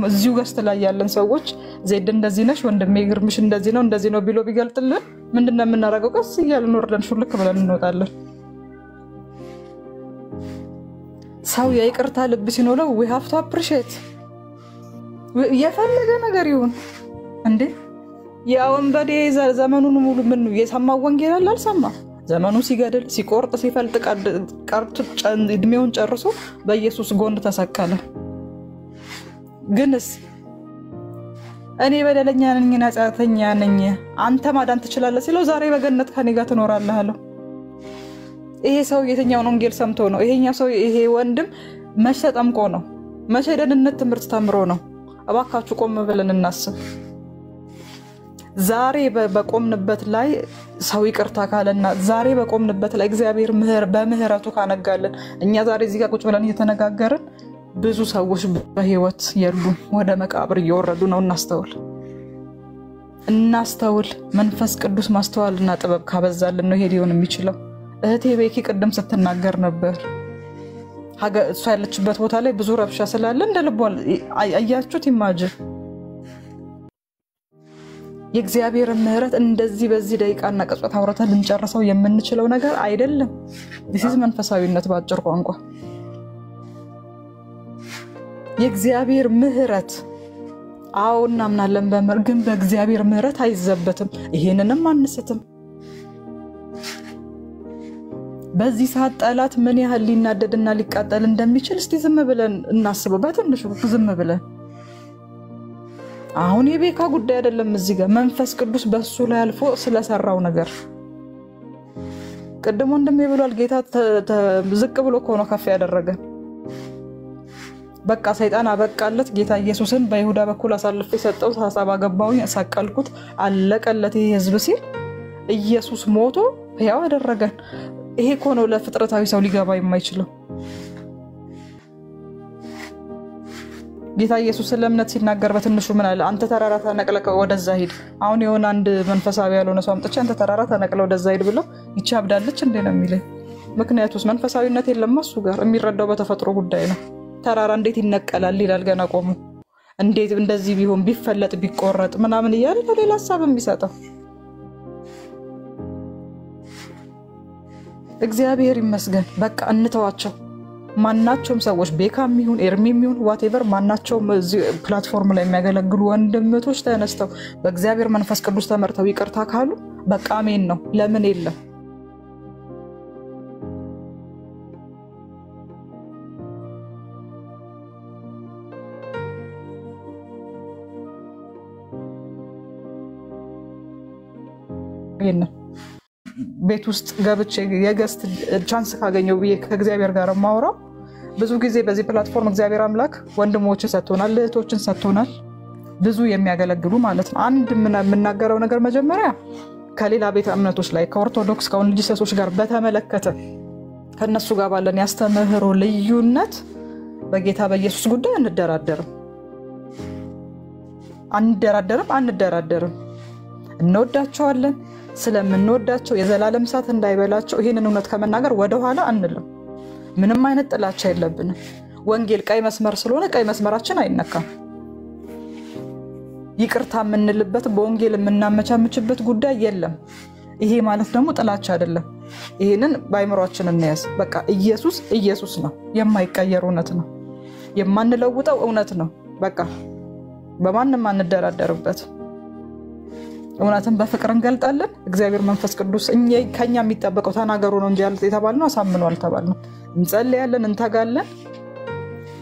እዚሁ guest ላይ ያለን ሰዎች ዜድ እንደዚህ ነሽ፣ ወንድሜ ግርምሽ እንደዚህ ነው እንደዚህ ነው ብሎ ቢገልጥልን ምንድን ነው የምናደርገው? ቀስ እያልን ወርደን ሹልክ ብለን እንወጣለን። ሰው የይቅርታ ልብ ሲኖረው we have to appreciate የፈለገ ነገር ይሁን እንዴ የወንበዴ ዘመኑን ሙሉ ምን የሰማው ወንጌል አለ አልሰማ ዘመኑ ሲገድል ሲቆርጥ ሲፈልጥ ቀርቶ እድሜውን ጨርሶ በኢየሱስ ጎን ተሰቀለ። ግንስ እኔ በደለኛ ነኝ ኃጢአተኛ ነኝ አንተ ማዳን ትችላለህ ሲለው ዛሬ በገነት ከኔ ጋር ትኖራለህ አለው። ይሄ ሰው የትኛውን ወንጌል ሰምቶ ነው? ይሄኛው ሰው ይሄ ወንድም መቼ ተጠምቆ ነው? መቼ የደህንነት ትምህርት ተምሮ ነው? እባካችሁ ቆም ብለን እናስብ። ዛሬ በቆምንበት ላይ ሰው ይቅርታ ካለና ዛሬ በቆምንበት ላይ እግዚአብሔር በምህረቱ ካነጋለን እኛ ዛሬ እዚህ ጋር ቁጭ ብለን እየተነጋገርን ብዙ ሰዎች በህይወት የሉም፣ ወደ መቃብር እየወረዱ ነው። እናስተውል እናስተውል። መንፈስ ቅዱስ ማስተዋልና ጥበብ ካበዛልን ነው ይሄ ሊሆን የሚችለው። እህቴ ቤኪ ቅድም ስትናገር ነበር። እሷ ያለችበት ቦታ ላይ ብዙ ረብሻ ስላለ እንደ ልቧ አያችሁት። ይማጅን የእግዚአብሔርን ምህረት እንደዚህ በዚህ ደቂቃና ቅጽበት አውርተን ልንጨርሰው የምንችለው ነገር አይደለም። ዲሲዝ መንፈሳዊነት በአጭር ቋንቋ የእግዚአብሔር ምህረት አዎ እናምናለን። በምር ግን በእግዚአብሔር ምህረት አይዘበትም። ይሄንንም አንስትም። በዚህ ሰዓት ጠላት ምን ያህል ሊናደድና ሊቃጠል እንደሚችል እስቲ ዝም ብለን እናስበው። በትንሹ ዝም ብለን አሁን የቤካ ጉዳይ አይደለም። እዚህ ጋር መንፈስ ቅዱስ በሱ ላይ አልፎ ስለሰራው ነገር ቅድሞ ወንድሜ ብሏል። ጌታ ዝቅ ብሎ ከሆነ ከፍ ያደረገን በቃ ሰይጣን አበቃለት። ጌታ ኢየሱስን በይሁዳ በኩል አሳልፎ የሰጠው ሀሳብ አገባውኝ ሰቀልኩት፣ አለቀለት ይህ ህዝብ ሲል ኢየሱስ ሞቶ ያው አደረገን። ይሄ እኮ ነው ለፍጥረታዊ ሰው ሊገባ የማይችለው። ጌታ ኢየሱስ ስለ እምነት ሲናገር በትንሹ ምን አለ? አንተ ተራራ ተነቅለህ ወደዛ ሂድ። አሁን የሆነ አንድ መንፈሳዊ ያልሆነ ሰው አምጥቼ አንተ ተራራ ተነቅለህ ወደዛ ሂድ ብለው ይቺ አብዳለች እንዴ ነው የሚለኝ። ምክንያቱስ መንፈሳዊነት የለም እሱ ጋር የሚረዳው በተፈጥሮ ጉዳይ ነው። ተራራ እንዴት ይነቀላል ይላል ገና ቆሙ። እንዴት እንደዚህ ቢሆን ቢፈለጥ ቢቆረጥ ምናምን እያለ ለሌላ ሀሳብ የሚሰጠው እግዚአብሔር ይመስገን። በቃ እንተዋቸው። ማናቸውም ሰዎች ቤካ የሚሆን ኤርሚ የሚሆን whatever ማናቸውም platform ላይ የሚያገለግሉ ወንድሞች ተነስተው በእግዚአብሔር መንፈስ ቅዱስ ተመርተው ይቅርታ ካሉ በቃ አሜን ነው። ለምን የለም? ቤት ውስጥ ገብቼ የ guest chance ካገኘው ብዬ ከእግዚአብሔር ጋር የማወራው ብዙ ጊዜ በዚህ platform እግዚአብሔር አምላክ ወንድሞችን ሰጥቶናል፣ እህቶችን ሰጥቶናል፣ ብዙ የሚያገለግሉ ማለት ነው። አንድ የምናገረው ነገር መጀመሪያ ከሌላ ቤተ እምነቶች ላይ ከኦርቶዶክስ ከ only Jesus ኦች ጋር በተመለከተ ከእነሱ ጋር ባለን ያስተምህሮ ልዩነት በጌታ በኢየሱስ ጉዳይ አንደራደርም አንደራደርም አንደራደርም። እንወዳቸዋለን ስለምንወዳቸው የዘላለም እሳት እንዳይበላቸው ይህንን እውነት ከመናገር ወደኋላ አንልም። ምንም አይነት ጥላቻ የለብንም። ወንጌል ቀይ መስመር ስለሆነ ቀይ መስመራችን አይነካም። ይቅርታ የምንልበት በወንጌል የምናመቻምችበት ጉዳይ የለም። ይሄ ማለት ደግሞ ጥላቻ አይደለም። ይህንን በአይምሯችን እንያዝ። በቃ ኢየሱስ ኢየሱስ ነው። የማይቀየር እውነት ነው። የማንለውጠው እውነት ነው። በቃ በማንም አንደራደርበት። እውነትን በፍቅር እንገልጣለን። እግዚአብሔር መንፈስ ቅዱስ ከኛ የሚጠበቀው ተናገሩ ነው እንጂ የተባልነው አሳምኑ አልተባልነው። እንጸልያለን፣ እንተጋለን፣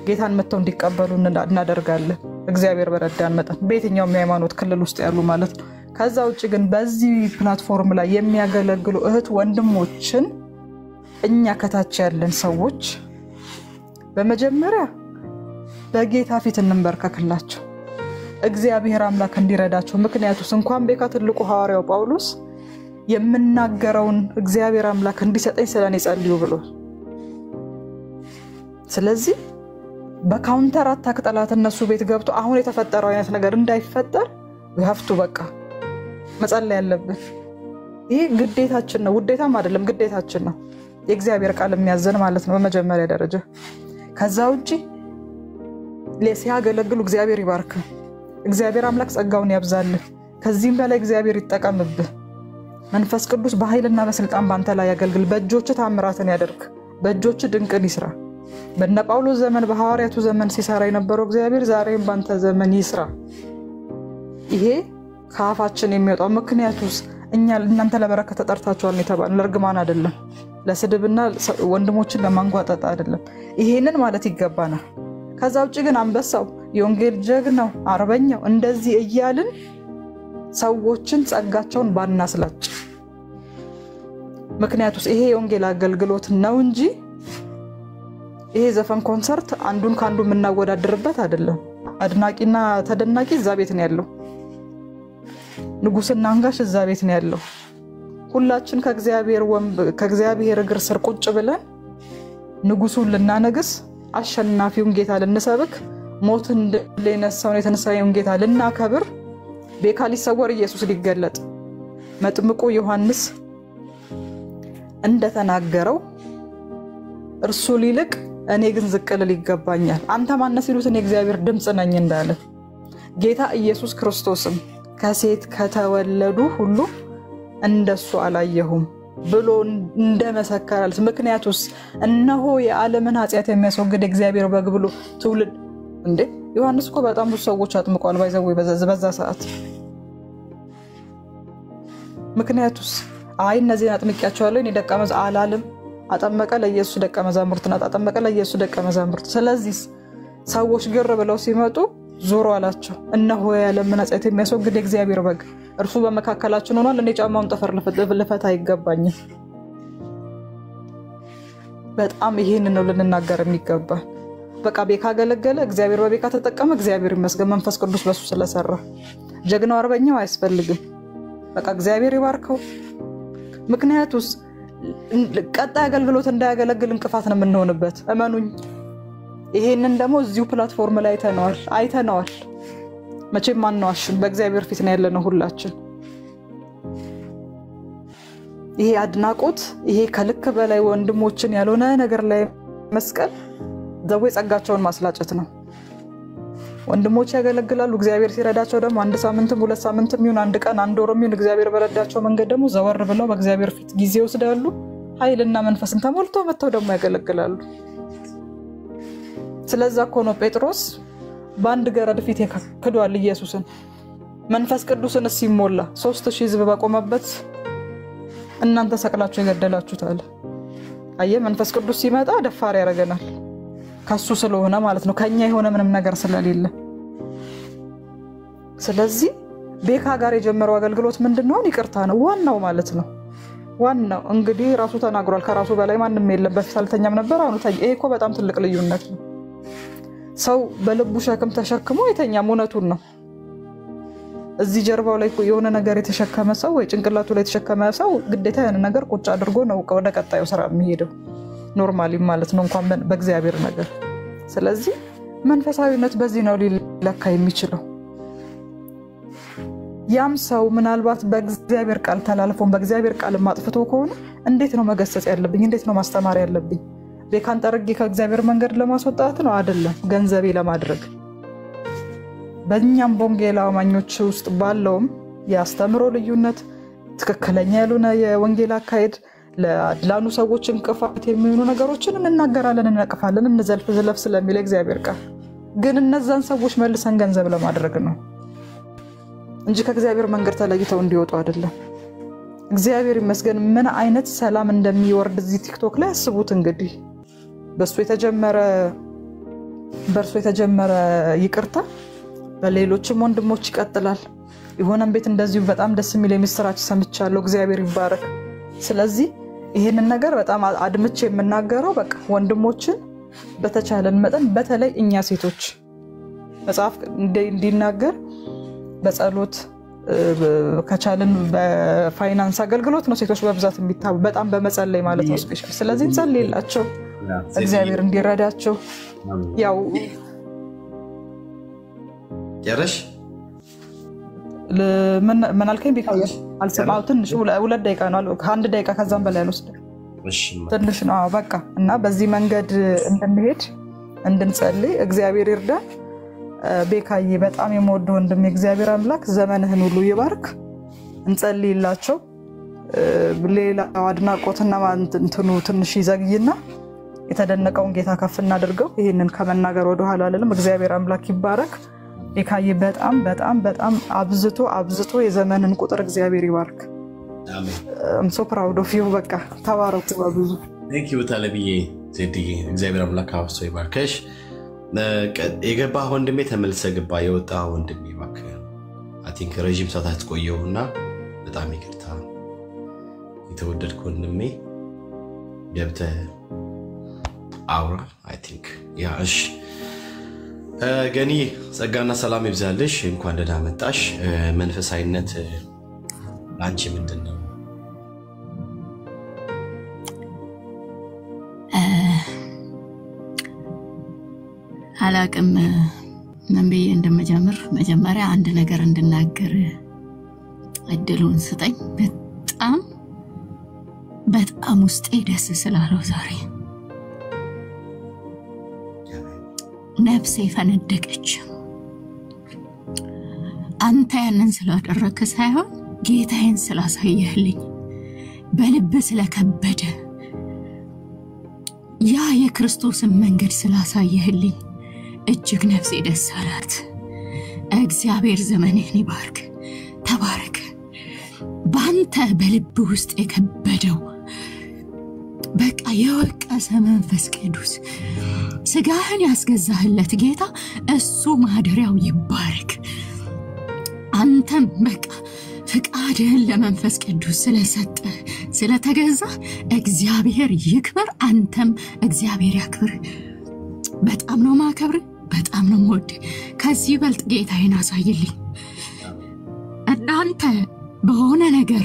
ጌታን መጥተው እንዲቀበሉ እናደርጋለን። እግዚአብሔር በረዳን መጠን በየትኛውም የሃይማኖት ክልል ውስጥ ያሉ ማለት ነው። ከዛ ውጭ ግን በዚህ platform ላይ የሚያገለግሉ እህት ወንድሞችን እኛ ከታች ያለን ሰዎች በመጀመሪያ በጌታ ፊት እንንበርከክላቸው እግዚአብሔር አምላክ እንዲረዳቸው። ምክንያቱስ እንኳን ቤካ ትልቁ ሐዋርያው ጳውሎስ የምናገረውን እግዚአብሔር አምላክ እንዲሰጠኝ ስለኔ ጸልዩ ብሏል። ስለዚህ በ counter attack ጠላት እነሱ ቤት ገብቶ አሁን የተፈጠረው አይነት ነገር እንዳይፈጠር ሀፍቱ በቃ መጸለይ ያለብን ይህ ግዴታችን ነው። ውዴታም አይደለም ግዴታችን ነው። የእግዚአብሔር ቃል የሚያዘን ማለት ነው በመጀመሪያ ደረጃ። ከዛ ውጭ ሲያገለግሉ እግዚአብሔር ይባርክ። እግዚአብሔር አምላክ ጸጋውን ያብዛልህ። ከዚህም በላይ እግዚአብሔር ይጠቀምብህ። መንፈስ ቅዱስ በኃይልና በስልጣን በአንተ ላይ ያገልግል። በእጆች ታምራትን ያደርግ። በእጆች ድንቅን ይስራ። በነ ጳውሎስ ዘመን በሐዋርያቱ ዘመን ሲሰራ የነበረው እግዚአብሔር ዛሬም በአንተ ዘመን ይስራ። ይሄ ከአፋችን የሚወጣው ምክንያቱስ እኛ እናንተ ለበረከት ተጠርታችኋል የተባለ ለእርግማን አይደለም፣ ለስድብና ወንድሞችን ለማንጓጠጥ አይደለም። ይሄንን ማለት ይገባናል። ከዛ ውጭ ግን አንበሳው፣ የወንጌል ጀግናው፣ አርበኛው እንደዚህ እያልን ሰዎችን ጸጋቸውን ባናስላጭ። ምክንያቱስ ይሄ የወንጌል አገልግሎት ነው እንጂ ይሄ ዘፈን ኮንሰርት አንዱን ከአንዱ የምናወዳድርበት አይደለም። አድናቂና ተደናቂ እዛ ቤት ነው ያለው። ንጉስና አንጋሽ እዛ ቤት ነው ያለው። ሁላችን ከእግዚአብሔር እግር ስር ቁጭ ብለን ንጉሱን ልናነግስ፣ አሸናፊውን ጌታ ልንሰብክ፣ ሞትን ድል የነሳውን የተነሳውን ጌታ ልናከብር፣ ቤካ ሊሰወር ኢየሱስ ሊገለጥ መጥምቁ ዮሐንስ እንደተናገረው እርሱ ሊልቅ እኔ ግን ዝቅ ይገባኛል። አንተ ማነህ ሲሉት እኔ እግዚአብሔር ድምፅ ነኝ እንዳለ ጌታ ኢየሱስ ክርስቶስም ከሴት ከተወለዱ ሁሉ እንደሱ አላየሁም ብሎ እንደመሰከራል። ምክንያቱስ እነሆ የዓለምን ኃጢአት የሚያስወግድ እግዚአብሔር በግ ብሎ ትውልድ እንዴ! ዮሐንስ እኮ በጣም ብዙ ሰዎች አጥምቋል። ባይዘው በዛ ሰዓት ምክንያቱስ አይ እነዚህን አጥምቂያቸዋለሁ እኔ ደቀ መዛ አላለም። አጠመቀ ለኢየሱስ ደቀ መዛሙርት ናት። አጠመቀ ለኢየሱስ ደቀ መዛሙርት። ስለዚህ ሰዎች ግር ብለው ሲመጡ ዞሮ አላቸው፣ እነሆ የዓለምን ኃጢአት የሚያስወግድ የእግዚአብሔር በግ እርሱ በመካከላችን ሆኗል። እኔ ጫማውን ጠፈር ልፈታ አይገባኝም። በጣም ይህን ነው ልንናገር የሚገባ። በቃ ቤካ አገለገለ፣ እግዚአብሔር በቤካ ተጠቀመ። እግዚአብሔር ይመስገን፣ መንፈስ ቅዱስ በሱ ስለሰራ። ጀግናው አርበኛው አያስፈልግም። በቃ እግዚአብሔር ይባርከው። ምክንያቱስ ቀጣይ አገልግሎት እንዳያገለግል እንቅፋት ነው የምንሆንበት። እመኑኝ። ይሄንን ደግሞ እዚሁ platform ላይ አይተነዋል አይተነዋል። መቼም አንዋሽም፣ በእግዚአብሔር ፊት ነው ያለነው ሁላችን። ይሄ አድናቆት፣ ይሄ ከልክ በላይ ወንድሞችን ያልሆነ ነገር ላይ መስቀል ዘዌ ጸጋቸውን ማስላጨት ነው። ወንድሞች ያገለግላሉ። እግዚአብሔር ሲረዳቸው ደግሞ አንድ ሳምንትም ሁለት ሳምንትም ይሁን አንድ ቀን አንድ ወርም ይሁን እግዚአብሔር በረዳቸው መንገድ ደግሞ ዘወር ብለው በእግዚአብሔር ፊት ጊዜ ይወስዳሉ። ኃይልና መንፈስን ተሞልቶ መጥተው ደግሞ ያገለግላሉ። ስለዛ እኮ ነው ጴጥሮስ በአንድ ገረድ ፊት ክዷል ኢየሱስን። መንፈስ ቅዱስን ሲሞላ ሶስት ሺህ ሕዝብ በቆመበት እናንተ ሰቅላችሁ የገደላችሁት አለ። አየህ፣ መንፈስ ቅዱስ ሲመጣ ደፋር ያደርገናል። ከሱ ስለሆነ ማለት ነው፣ ከኛ የሆነ ምንም ነገር ስለሌለ። ስለዚህ ቤካ ጋር የጀመረው አገልግሎት ምንድን ነው? ይቅርታ ነው ዋናው ማለት ነው። ዋናው እንግዲህ ራሱ ተናግሯል። ከራሱ በላይ ማንም የለም። በፊት አልተኛም ነበር፣ አሁን ተኛ። ይሄ እኮ በጣም ትልቅ ልዩነት ነው። ሰው በልቡ ሸክም ተሸክሞ አይተኛም። እውነቱን ነው። እዚህ ጀርባው ላይ የሆነ ነገር የተሸከመ ሰው ወይ ጭንቅላቱ ላይ የተሸከመ ሰው ግዴታ ያን ነገር ቁጭ አድርጎ ነው ወደ ቀጣዩ ስራ የሚሄደው normally ማለት ነው፣ እንኳን በእግዚአብሔር ነገር። ስለዚህ መንፈሳዊነት በዚህ ነው ሊለካ የሚችለው። ያም ሰው ምናልባት በእግዚአብሔር ቃል ተላልፎን በእግዚአብሔር ቃል ማጥፍቶ ከሆነ እንዴት ነው መገሰጽ ያለብኝ? እንዴት ነው ማስተማር ያለብኝ? ቤካን ጠርጌ ከእግዚአብሔር መንገድ ለማስወጣት ነው አይደለም፣ ገንዘቤ ለማድረግ በእኛም በወንጌል አማኞች ውስጥ ባለውም የአስተምህሮ ልዩነት ትክክለኛ ያልሆነ የወንጌል አካሄድ ለአድላኑ ሰዎች እንቅፋት የሚሆኑ ነገሮችን እንናገራለን፣ እንነቅፋለን፣ እንዘልፍ ዝለፍ ስለሚል እግዚአብሔር ቃል ግን እነዛን ሰዎች መልሰን ገንዘብ ለማድረግ ነው እንጂ ከእግዚአብሔር መንገድ ተለይተው እንዲወጡ አይደለም። እግዚአብሔር ይመስገን ምን አይነት ሰላም እንደሚወርድ እዚህ ቲክቶክ ላይ አስቡት። እንግዲህ በእሱ የተጀመረ በእርሱ የተጀመረ ይቅርታ በሌሎችም ወንድሞች ይቀጥላል። የሆነም ቤት እንደዚሁ በጣም ደስ የሚል የምስራች ሰምቻለሁ። እግዚአብሔር ይባረክ። ስለዚህ ይህንን ነገር በጣም አድምቼ የምናገረው በቃ ወንድሞችን በተቻለን መጠን በተለይ እኛ ሴቶች መጽሐፍ እንዲናገር በጸሎት ከቻልን በፋይናንስ አገልግሎት ነው ሴቶች በብዛት የሚታቡ በጣም በመጸለይ ማለት ነው ስፔሻል። ስለዚህ እንጸልይላቸው እግዚአብሔር እንዲረዳቸው ያው ጨረሽ ምን አልከኝ? አልሰማሁም። ትንሽ ሁለት ደቂቃ ነው፣ ከአንድ ደቂቃ ከዛም በላይ አልወስድም። ትንሽ ነው በቃ። እና በዚህ መንገድ እንድንሄድ እንድንጸልይ እግዚአብሔር ይርዳን። ቤካዬ በጣም የምወደ ወንድም የእግዚአብሔር አምላክ ዘመንህን ሁሉ ይባርክ። እንጸልይላቸው። ሌላ አድናቆትና እንትኑ ትንሽ ይዘግይና የተደነቀውን ጌታ ከፍ እናድርገው። ይህንን ከመናገር ወደኋላ አልልም። እግዚአብሔር አምላክ ይባረክ። ቤካዬ በጣም በጣም በጣም አብዝቶ አብዝቶ የዘመንን ቁጥር እግዚአብሔር ይባርክ። so proud of you። በቃ ተባረኩ በብዙ ታለብዬ ዜድዬ፣ እግዚአብሔር አምላክ አብዝቶ ይባርከሽ። የገባ ወንድሜ ተመልሰ ግባ፣ የወጣ ወንድሜ እባክህ I think ረዥም ሰዓታት ቆየውና በጣም ይቅርታ። የተወደድክ ወንድሜ ገብተህ አውራ። I think yeah እሺ። ገኒ ጸጋና ሰላም ይብዛልሽ። እንኳን ደህና መጣሽ። መንፈሳዊነት ለአንቺ ምንድን ነው? አላቅም ምን ብዬ እንደመጀምር። መጀመሪያ አንድ ነገር እንድናገር እድሉን ስጠኝ። በጣም በጣም ውስጤ ደስ ስላለው ዛሬ ነፍሴ ፈነደቀች። አንተ ያንን ስላደረግክ ሳይሆን ጌታዬን ስላሳየህልኝ በልብ ስለከበደ ያ የክርስቶስን መንገድ ስላሳየህልኝ እጅግ ነፍሴ ደስ አላት። እግዚአብሔር ዘመንህን ይባርክ፣ ተባረክ። በአንተ በልብ ውስጥ የከበደው በቃ የወቀሰ መንፈስ ቅዱስ ስጋህን ያስገዛህለት ጌታ እሱ ማደሪያው ይባረክ። አንተም በቃ ፍቃድህን ለመንፈስ ቅዱስ ስለሰጠ ስለተገዛ እግዚአብሔር ይክበር፣ አንተም እግዚአብሔር ያክብር። በጣም ነው ማከብር፣ በጣም ነው የምወድ። ከዚህ በልጥ ጌታዬን አሳይልኝ። እናንተ በሆነ ነገር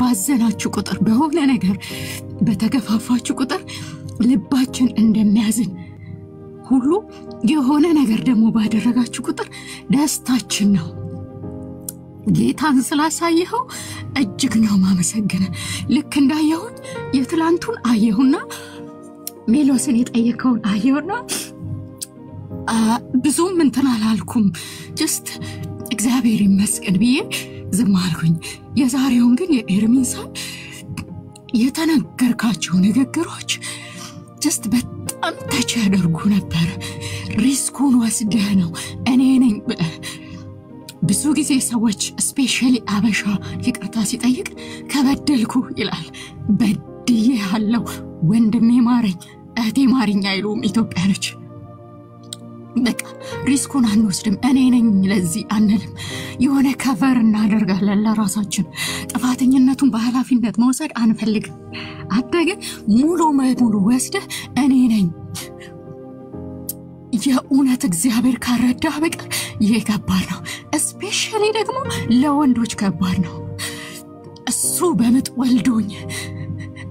ባዘናችሁ ቁጥር፣ በሆነ ነገር በተገፋፋችሁ ቁጥር ልባችን እንደሚያዝን ሁሉ የሆነ ነገር ደግሞ ባደረጋችሁ ቁጥር ደስታችን ነው። ጌታን ስላሳየኸው እጅግ ነው ማመሰግነ። ልክ እንዳየሁን የትላንቱን አየሁና ሜሎስን የጠየቀውን አየሁና ብዙም እንትን አላልኩም። just እግዚአብሔር ይመስገን ብዬ ዝም አልኩኝ። የዛሬውን ግን የኤርሚን ሳይ የተነገርካቸው ንግግሮች just በጣም touch ያደርጉ ነበረ። risk ኡን ወስደህ ነው እኔ ነኝ ብዙ ጊዜ ሰዎች specially አበሻ ይቅርታ ሲጠይቅ ከበደልኩ ይላል። በድዬ ያለው ወንድሜ ማረኝ፣ እህቴ ማሪኝ አይሉም ኢትዮጵያኖች። በቃ risk ኡን አንወስድም። እኔ ነኝ ለዚህ አንልም። የሆነ cover እናደርጋለን ለራሳችን። ጥፋተኝነቱን በኃላፊነት መውሰድ አንፈልግም። አንተ ግን ሙሉ በሙሉ ወስደህ እኔ ነኝ የእውነት እግዚአብሔር ካረዳህ በቀር ይሄ ከባድ ነው። እስፔሻሊ ደግሞ ለወንዶች ከባድ ነው። እሱ በምጥ ወልዶኝ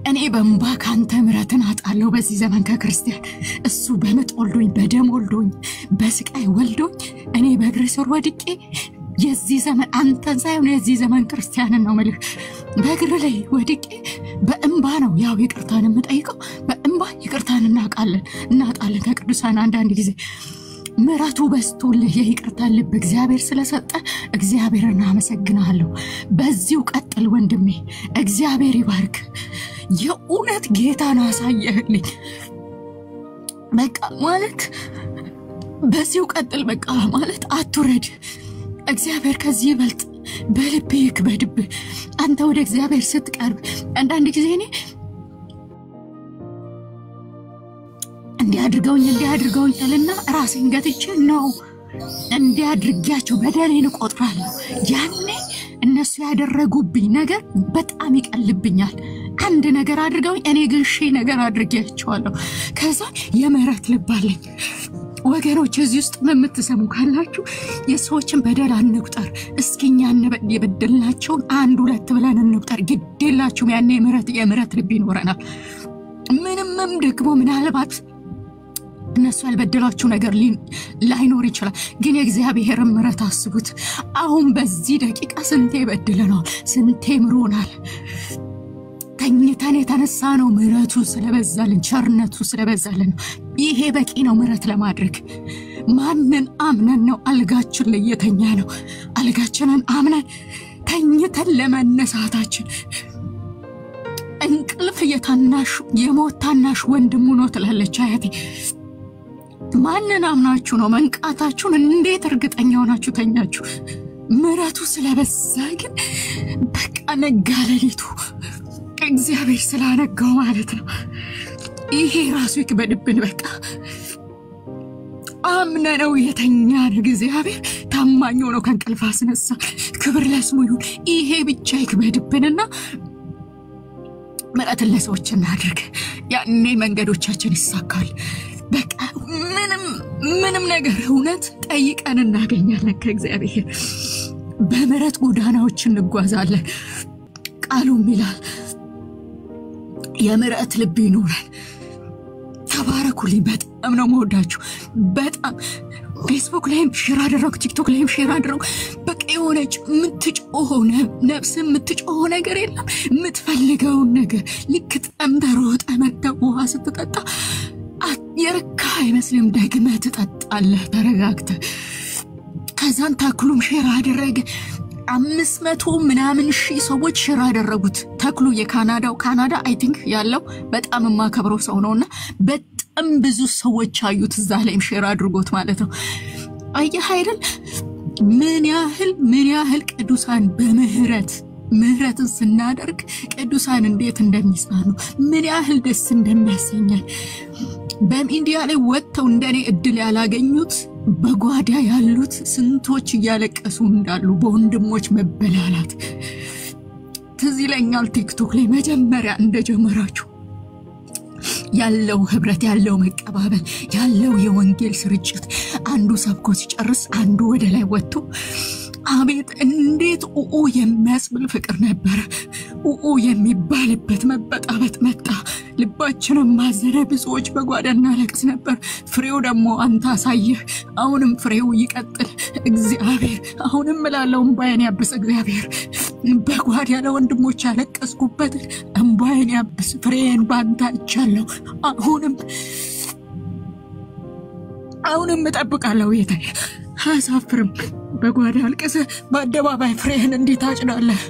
እኔ በእንባ ከአንተ ምሕረትን አጣለሁ። በዚህ ዘመን ከክርስቲያን እሱ በምጥ ወልዶኝ፣ በደም ወልዶኝ፣ በስቃይ ወልዶኝ እኔ በእግር ስር ወድቄ የዚህ ዘመን አንተን ሳይሆን የዚህ ዘመን ክርስቲያንን ነው ምልህ በእግር ላይ ወድቄ በእንባ ነው ያው ይቅርታን የምጠይቀው በእንባ ይቅርታን እናውቃለን እናጣለን ከቅዱሳን አንዳንድ ጊዜ ምሕረቱ በስቶልህ የይቅርታን ልብ እግዚአብሔር ስለሰጠ እግዚአብሔርን አመሰግናለሁ። በዚሁ ቀጥል ወንድሜ፣ እግዚአብሔር ይባርክ። የእውነት ጌታን አሳየህልኝ። በቃ ማለት በዚሁ ቀጥል። በቃ ማለት አትውረድ። እግዚአብሔር ከዚህ ይበልጥ በልብ ይክበድብህ። አንተ ወደ እግዚአብሔር ስትቀርብ አንዳንድ ጊዜ እኔ እንዲያድርገውኝ እንዲያድርገውኝ እልና ራሴን ገትቼ ነው እንዲያድርጊያቸው በደሌን እቆጥራለሁ። ያኔ እነሱ ያደረጉብኝ ነገር በጣም ይቀልብኛል። አንድ ነገር አድርገውኝ እኔ ግን ሺህ ነገር አድርጌያቸዋለሁ። ከዛ የምህረት ልብ አለኝ። ወገኖች እዚህ ውስጥ የምትሰሙ ካላችሁ የሰዎችን በደል አንቁጠር። እስኪ እኛ የበደልናቸውን አንድ ሁለት ብለን እንቁጠር። ግድ የላችሁም። ያኔ የምህረት ልብ ይኖረናል። ምንምም ደግሞ ምናልባት እነሱ ያልበደሏችሁ ነገር ላይኖር ይችላል፣ ግን የእግዚአብሔርን ምሕረት አስቡት። አሁን በዚህ ደቂቃ ስንቴ በድለናል፣ ስንቴ ምሮናል። ተኝተን የተነሳ ነው ምሕረቱ ስለበዛልን፣ ቸርነቱ ስለበዛልን ይሄ በቂ ነው ምሕረት ለማድረግ ማንን አምነን ነው አልጋችን ላይ የተኛ ነው? አልጋችንን አምነን ተኝተን ለመነሳታችን እንቅልፍ የታናሽ የሞት ታናሽ ወንድሙ ነው ትላለች አያቴ። ማንን አምናችሁ ነው መንቃታችሁን? እንዴት እርግጠኛ ሆናችሁ ተኛችሁ? ምሕረቱ ስለበዛ ግን በቃ ነጋ ሌሊቱ እግዚአብሔር ስላነጋው ማለት ነው። ይሄ ራሱ ይክበድብን። በቃ አምነነው የተኛን እግዚአብሔር ታማኝ ሆኖ ከእንቅልፍ አስነሳ። ክብር ለስሙ ይሁን። ይሄ ብቻ ይክበድብንና ምሕረትን ለሰዎች እናድርግ። ያኔ መንገዶቻችን ይሳካል። በቃ ምንም ምንም ነገር እውነት ጠይቀን እናገኛለን ከእግዚአብሔር። በምሕረት ጎዳናዎች እንጓዛለን። ቃሉም ይላል የምሕረት ልብ ይኑረን። ተባረኩልኝ። በጣም ነው መወዳችሁ። በጣም ፌስቡክ ላይም share አደረጉ፣ ቲክቶክ ላይም share አደረጉ። በቃ የሆነች የምትጮህ ነፍስ የምትጮህ ነገር የለም። የምትፈልገውን ነገር ልክ ጠምተህ ሮጠህ መጥተህ ውሃ ስትጠጣ የረካ አይመስልም። ደግመህ ትጠጣለህ ተረጋግተህ። ከዛን ተክሉም share አደረገ። አምስት መቶ ምናምን ሺህ ሰዎች share አደረጉት። ተክሉ የካናዳው ካናዳ I think ያለው በጣም የማከብረው ሰው ነው እና በጣም ብዙ ሰዎች አዩት። እዛ ላይም share አድርጎት ማለት ነው። አየህ አይደል ምን ያህል ምን ያህል ቅዱሳን በምህረት ምህረትን ስናደርግ ቅዱሳን እንዴት እንደሚጽናኑ ምን ያህል ደስ እንደሚያሰኛል። በሚዲያ ላይ ወጥተው እንደኔ እድል ያላገኙት በጓዳ ያሉት ስንቶች እያለቀሱ እንዳሉ በወንድሞች መበላላት ትዝ ይለኛል። ቲክቶክ ላይ መጀመሪያ እንደጀመራችሁ ያለው ህብረት፣ ያለው መቀባበል፣ ያለው የወንጌል ስርጭት አንዱ ሰብኮ ሲጨርስ አንዱ ወደ ላይ ወጥቶ አቤት እንዴት ኡኡ የሚያስብል ፍቅር ነበረ። ኡኡ የሚባልበት መበጣበጥ መጣ። ልባችንም ማዘነ። ብዙዎች በጓዳ እናለቅስ ነበር። ፍሬው ደግሞ አንተ አሳየህ። አሁንም ፍሬው ይቀጥል እግዚአብሔር። አሁንም እላለሁ እምባዬን ያብስ እግዚአብሔር። በጓዳ ለወንድሞች ያለቀስኩበትን እምባዬን ያብስ። ፍሬን ባንተ አይቻለሁ። አሁንም አሁንም እጠብቃለሁ ጌታዬ፣ አያሳፍርም። በጓዳ አልቅሰ በአደባባይ ፍሬህን እንዴት ታጭዳለህ?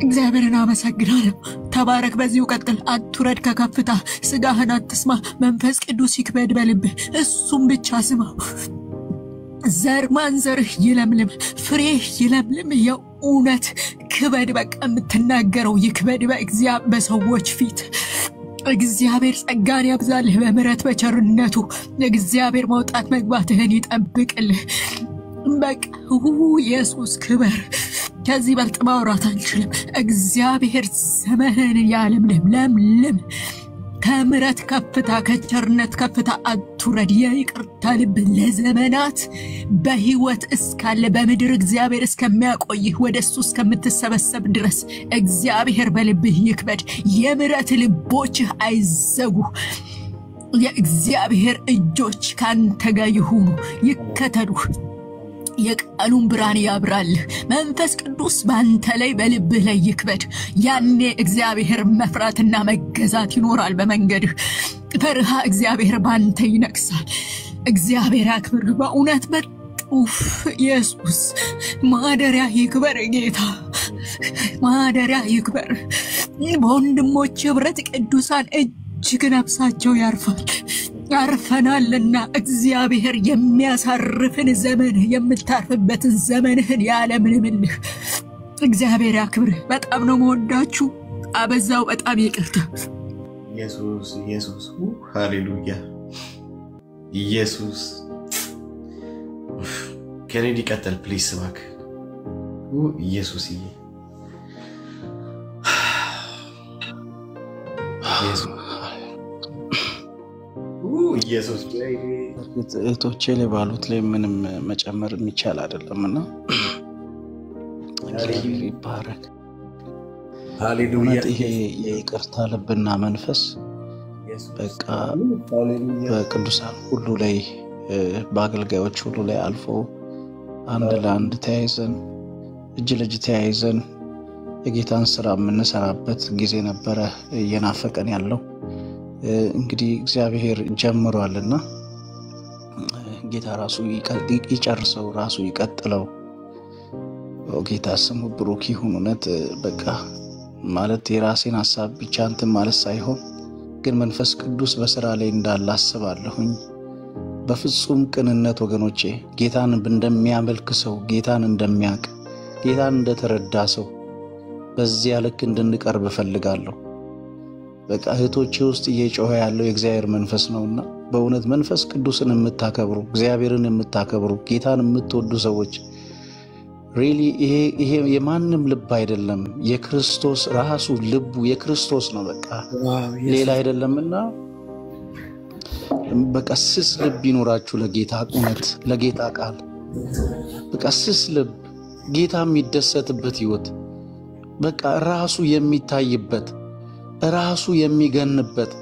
እግዚአብሔርን አመሰግናለሁ። ተባረክ፣ በዚሁ ቀጥል፣ አትውረድ ከከፍታ። ስጋህን አትስማ፣ መንፈስ ቅዱስ ይክበድ በልብህ፣ እሱም ብቻ ስማው። ዘር ማንዘርህ ይለምልም፣ ፍሬህ ይለምልም። የእውነት ክበድ፣ በቃ የምትናገረው ይክበድ በእግዚአ በሰዎች ፊት እግዚአብሔር ጸጋን ያብዛልህ በምሕረት በቸርነቱ እግዚአብሔር መውጣት መግባትህን ይጠብቅልህ። በቃ ኢየሱስ ክበር። ከዚህ በልጥ ማውራት አልችልም። እግዚአብሔር ዘመንህን ያለምልም ለምልም። ከምሕረት ከፍታ ከቸርነት ከፍታ አትውረድ። የይቅርታ ልብ ለዘመናት በሕይወት እስካለ በምድር እግዚአብሔር እስከሚያቆይህ ወደ እሱ እስከምትሰበሰብ ድረስ እግዚአብሔር በልብህ ይክበድ። የምሕረት ልቦችህ አይዘጉ። የእግዚአብሔር እጆች ከአንተ ጋር ይሁኑ፣ ይከተሉህ። የቃሉን ብርሃን ያብራልህ። መንፈስ ቅዱስ በአንተ ላይ በልብህ ላይ ይክበድ። ያኔ እግዚአብሔር መፍራትና መገዛት ይኖራል በመንገድህ። ፈርሃ እግዚአብሔር በአንተ ይነግሳል። እግዚአብሔር ያክብርህ። በእውነት በጡፍ ኢየሱስ ማደሪያ ይክበር። ጌታ ማደሪያ ይክበር። በወንድሞች ኅብረት ቅዱሳን እጅግ ነፍሳቸው ያርፋል ያርፈናልና እግዚአብሔር የሚያሳርፍን ዘመን የምታርፍበትን ዘመንህን ያለምንምልህ እግዚአብሔር ያክብርህ። በጣም ነው መወዳችሁ። አበዛው። በጣም ይቅርታ። ኢየሱስ ኢየሱስ ሃሌሉያ ኢየሱስ ኬኔዲ ቀጠል please እባክህ ኢየሱስዬ ኢየሱስ እርግጥ እህቶቼ ላይ ባሉት ላይ ምንም መጨመር የሚቻል አይደለም እና እግዚአብሔር ይባረክ። ይሄ የይቅርታ ልብና መንፈስ በቃ በቅዱሳን ሁሉ ላይ በአገልጋዮች ሁሉ ላይ አልፎ አንድ ለአንድ ተያይዘን እጅ ለእጅ ተያይዘን የጌታን ስራ የምንሰራበት ጊዜ ነበረ እየናፈቀን ያለው እንግዲህ እግዚአብሔር ጀምሯልና ጌታ ራሱ ይጨርሰው፣ ራሱ ይቀጥለው። ጌታ ስሙ ብሩክ ይሁን። እውነት በቃ ማለት የራሴን ሀሳብ ብቻ እንትን ማለት ሳይሆን ግን መንፈስ ቅዱስ በስራ ላይ እንዳለ አስባለሁኝ። በፍጹም ቅንነት ወገኖቼ ጌታን እንደሚያመልክ ሰው ጌታን እንደሚያውቅ ጌታን እንደተረዳ ሰው በዚያ ልክ እንድንቀርብ እፈልጋለሁ። በቃ እህቶቼ ውስጥ እየጮኸ ያለው የእግዚአብሔር መንፈስ ነውና በእውነት መንፈስ ቅዱስን የምታከብሩ እግዚአብሔርን የምታከብሩ ጌታን የምትወዱ ሰዎች ሪሊ ይሄ ይሄ የማንም ልብ አይደለም፣ የክርስቶስ ራሱ ልቡ የክርስቶስ ነው። በቃ ሌላ አይደለምና በቃ ስስ ልብ ይኖራችሁ ለጌታ እውነት ለጌታ ቃል በቃ ስስ ልብ ጌታ የሚደሰትበት ህይወት በቃ ራሱ የሚታይበት ራሱ የሚገንበት።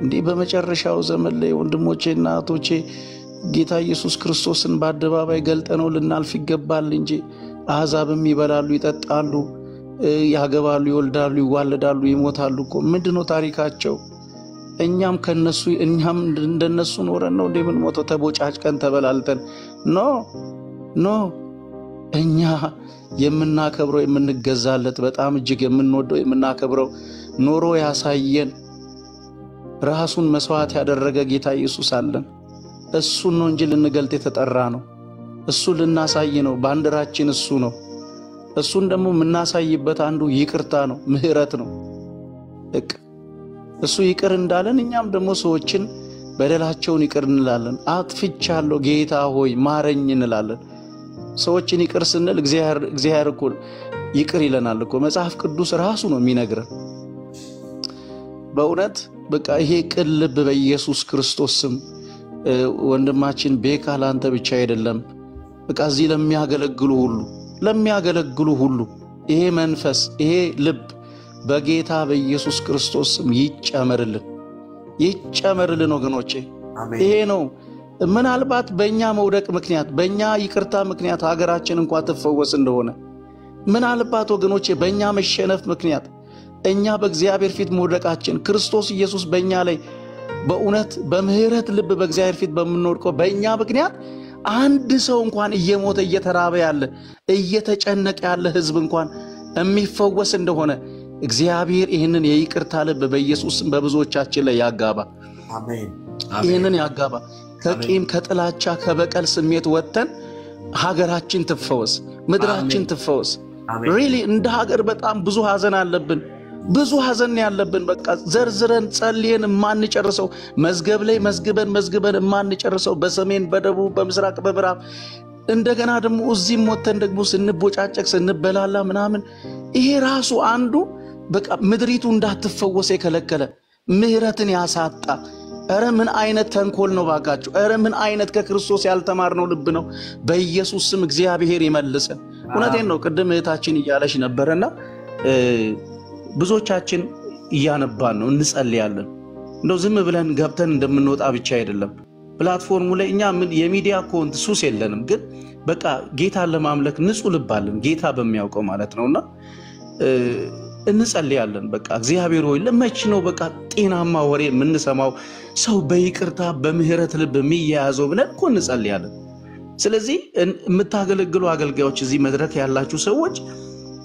እንዲህ በመጨረሻው ዘመን ላይ ወንድሞቼና እህቶቼ ጌታ ኢየሱስ ክርስቶስን በአደባባይ ገልጠነው ልናልፍ ይገባል እንጂ አሕዛብም ይበላሉ፣ ይጠጣሉ፣ ያገባሉ፣ ይወልዳሉ፣ ይዋለዳሉ፣ ይሞታሉ እኮ። ምንድን ነው ታሪካቸው? እኛም ከነሱ እኛም እንደነሱ ኖረን ነው እንደ የምንሞተው? ተቦጫጭቀን ተበላልተን no no። እኛ የምናከብረው የምንገዛለት በጣም እጅግ የምንወደው የምናከብረው ኖሮ ያሳየን ራሱን መስዋዕት ያደረገ ጌታ ኢየሱስ አለን። እሱን ነው እንጂ ልንገልጥ የተጠራ ነው። እሱ ልናሳይ ነው። ባንዲራችን እሱ ነው። እሱን ደግሞ የምናሳይበት አንዱ ይቅርታ ነው፣ ምሕረት ነው። በቃ እሱ ይቅር እንዳለን እኛም ደግሞ ሰዎችን በደላቸውን ይቅር እንላለን። አጥፍቻለሁ ጌታ ሆይ ማረኝ እንላለን። ሰዎችን ይቅር ስንል እግዚአብሔር እኮ ይቅር ይለናል እኮ መጽሐፍ ቅዱስ ራሱ ነው የሚነግረን። በእውነት በቃ ይሄ ቅን ልብ በኢየሱስ ክርስቶስ ስም ወንድማችን ቤካ ለአንተ ብቻ አይደለም፣ በቃ እዚህ ለሚያገለግሉ ሁሉ ለሚያገለግሉ ሁሉ ይሄ መንፈስ ይሄ ልብ በጌታ በኢየሱስ ክርስቶስ ስም ይጨመርልን፣ ይጨመርልን ወገኖቼ። ይሄ ነው ምናልባት በእኛ መውደቅ ምክንያት በእኛ ይቅርታ ምክንያት ሀገራችን እንኳ ትፈወስ እንደሆነ። ምናልባት ወገኖቼ በእኛ መሸነፍ ምክንያት እኛ በእግዚአብሔር ፊት መውደቃችን ክርስቶስ ኢየሱስ በእኛ ላይ በእውነት በምህረት ልብ በእግዚአብሔር ፊት በምንወድቀው በእኛ ምክንያት አንድ ሰው እንኳን እየሞተ እየተራበ ያለ እየተጨነቀ ያለ ሕዝብ እንኳን የሚፈወስ እንደሆነ እግዚአብሔር ይህንን የይቅርታ ልብ በኢየሱስም በብዙዎቻችን ላይ ያጋባ። ይህንን ያጋባ። ከቂም ከጥላቻ ከበቀል ስሜት ወጥተን ሀገራችን ትፈወስ፣ ምድራችን ትፈወስ። really እንደ ሀገር በጣም ብዙ ሀዘን አለብን። ብዙ ሀዘን ያለብን። በቃ ዘርዝረን ጸልየን የማንጨርሰው መዝገብ ላይ መዝግበን መዝግበን የማንጨርሰው በሰሜን፣ በደቡብ፣ በምስራቅ፣ በምዕራብ እንደገና ደግሞ እዚህም ወተን ደግሞ ስንቦጫጨቅ ስንበላላ ምናምን ይሄ ራሱ አንዱ በቃ ምድሪቱ እንዳትፈወስ የከለከለ ምሕረትን ያሳጣ ኧረ ምን አይነት ተንኮል ነው ባካችሁ! ኧረ ምን አይነት ከክርስቶስ ያልተማርነው ልብ ነው! በኢየሱስ ስም እግዚአብሔር ይመልሰን። እውነቴን ነው። ቅድም እህታችን እያለች ነበረና ብዙዎቻችን እያነባን ነው፣ እንጸልያለን። እንደው ዝም ብለን ገብተን እንደምንወጣ ብቻ አይደለም። platform ኡ ላይ እኛ የሚዲያ count ሱስ የለንም፣ ግን በቃ ጌታን ለማምለክ ንጹሕ ልብ አለን፣ ጌታ በሚያውቀው ማለት ነውና እንጸልያለን። በቃ እግዚአብሔር ሆይ ለመቼ ነው በቃ ጤናማ ወሬ የምንሰማው ሰው በይቅርታ በምህረት ልብ የሚያያዘው ብለን እኮ እንጸልያለን። ስለዚህ የምታገለግሉ አገልጋዮች እዚህ መድረክ ያላችሁ ሰዎች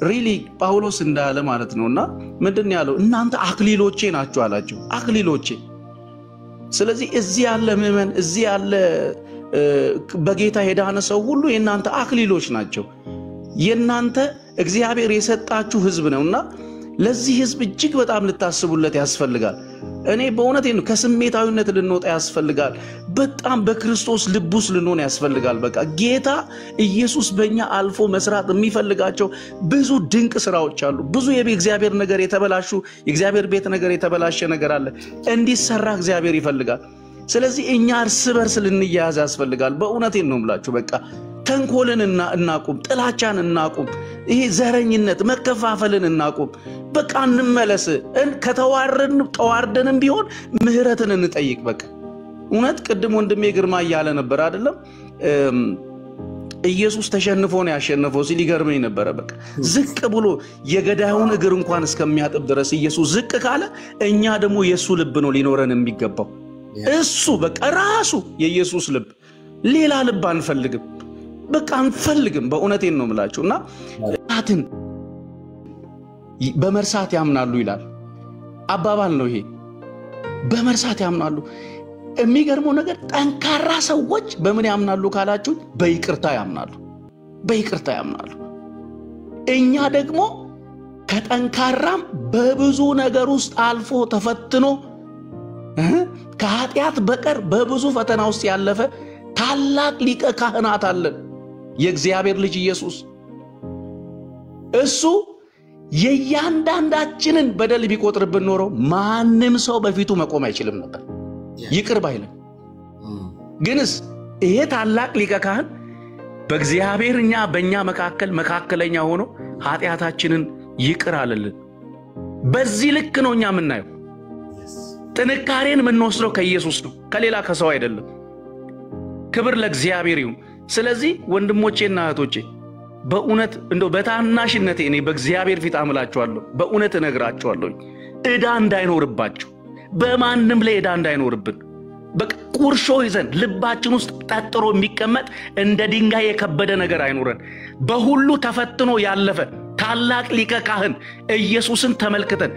really ጳውሎስ እንዳለ ማለት ነው እና ምንድን ነው ያለው? እናንተ አክሊሎቼ ናችሁ አላቸው። አክሊሎቼ። ስለዚህ እዚህ ያለ ምዕመን እዚህ ያለ በጌታ የዳነ ሰው ሁሉ የእናንተ አክሊሎች ናቸው። የእናንተ እግዚአብሔር የሰጣችሁ ሕዝብ ነውና ለዚህ ሕዝብ እጅግ በጣም ልታስቡለት ያስፈልጋል። እኔ በእውነቴ ነው ከስሜታዊነት ልንወጣ ያስፈልጋል። በጣም በክርስቶስ ልብ ውስጥ ልንሆን ያስፈልጋል። በቃ ጌታ ኢየሱስ በእኛ አልፎ መስራት የሚፈልጋቸው ብዙ ድንቅ ስራዎች አሉ። ብዙ የእግዚአብሔር ነገር የተበላሹ የእግዚአብሔር ቤት ነገር የተበላሸ ነገር አለ እንዲሰራ እግዚአብሔር ይፈልጋል። ስለዚህ እኛ እርስ በርስ ልንያያዝ ያስፈልጋል። በእውነቴን ነው የምላችሁ። በቃ ተንኮልን እና እናቁም፣ ጥላቻን እናቁም፣ ይሄ ዘረኝነት መከፋፈልን እናቁም። በቃ እንመለስ። እን- ከተዋረድን ተዋርደንም ቢሆን ምህረትን እንጠይቅ። በቃ እውነት ቅድም ወንድሜ ግርማ እያለ ነበር አይደለም ኢየሱስ ተሸንፎ ነው ያሸነፈው ሲል ይገርመኝ ነበረ። በቃ ዝቅ ብሎ የገዳዩን እግር እንኳን እስከሚያጥብ ድረስ ኢየሱስ ዝቅ ካለ እኛ ደግሞ የእሱ ልብ ነው ሊኖረን የሚገባው። እሱ በቃ ራሱ የኢየሱስ ልብ ሌላ ልብ አንፈልግም። በቃ አንፈልግም። በእውነቴን ነው የምላችሁ እና ትን በመርሳት ያምናሉ ይላል አባባል ነው ይሄ። በመርሳት ያምናሉ። የሚገርመው ነገር ጠንካራ ሰዎች በምን ያምናሉ ካላችሁ፣ በይቅርታ ያምናሉ። በይቅርታ ያምናሉ። እኛ ደግሞ ከጠንካራም በብዙ ነገር ውስጥ አልፎ ተፈትኖ ከኃጢአት በቀር በብዙ ፈተና ውስጥ ያለፈ ታላቅ ሊቀ ካህናት አለን፣ የእግዚአብሔር ልጅ ኢየሱስ። እሱ የእያንዳንዳችንን በደል ቢቆጥርብን ኖሮ ማንም ሰው በፊቱ መቆም አይችልም ነበር፣ ይቅር ባይልም። ግንስ ይሄ ታላቅ ሊቀ ካህን በእግዚአብሔር እኛ በእኛ መካከል መካከለኛ ሆኖ ኃጢአታችንን ይቅር አለልን። በዚህ ልክ ነው እኛ የምናየው። ጥንካሬን የምንወስደው ከኢየሱስ ነው፣ ከሌላ ከሰው አይደለም። ክብር ለእግዚአብሔር ይሁን። ስለዚህ ወንድሞቼና እህቶቼ በእውነት እንደው በታናሽነቴ እኔ በእግዚአብሔር ፊት አምላችኋለሁ፣ በእውነት እነግራችኋለሁ ዕዳ እንዳይኖርባችሁ፣ በማንም ላይ ዕዳ እንዳይኖርብን በቃ ቁርሾ ይዘን ልባችን ውስጥ ጠጥሮ የሚቀመጥ እንደ ድንጋይ የከበደ ነገር አይኖረን። በሁሉ ተፈትኖ ያለፈ ታላቅ ሊቀ ካህን ኢየሱስን ተመልክተን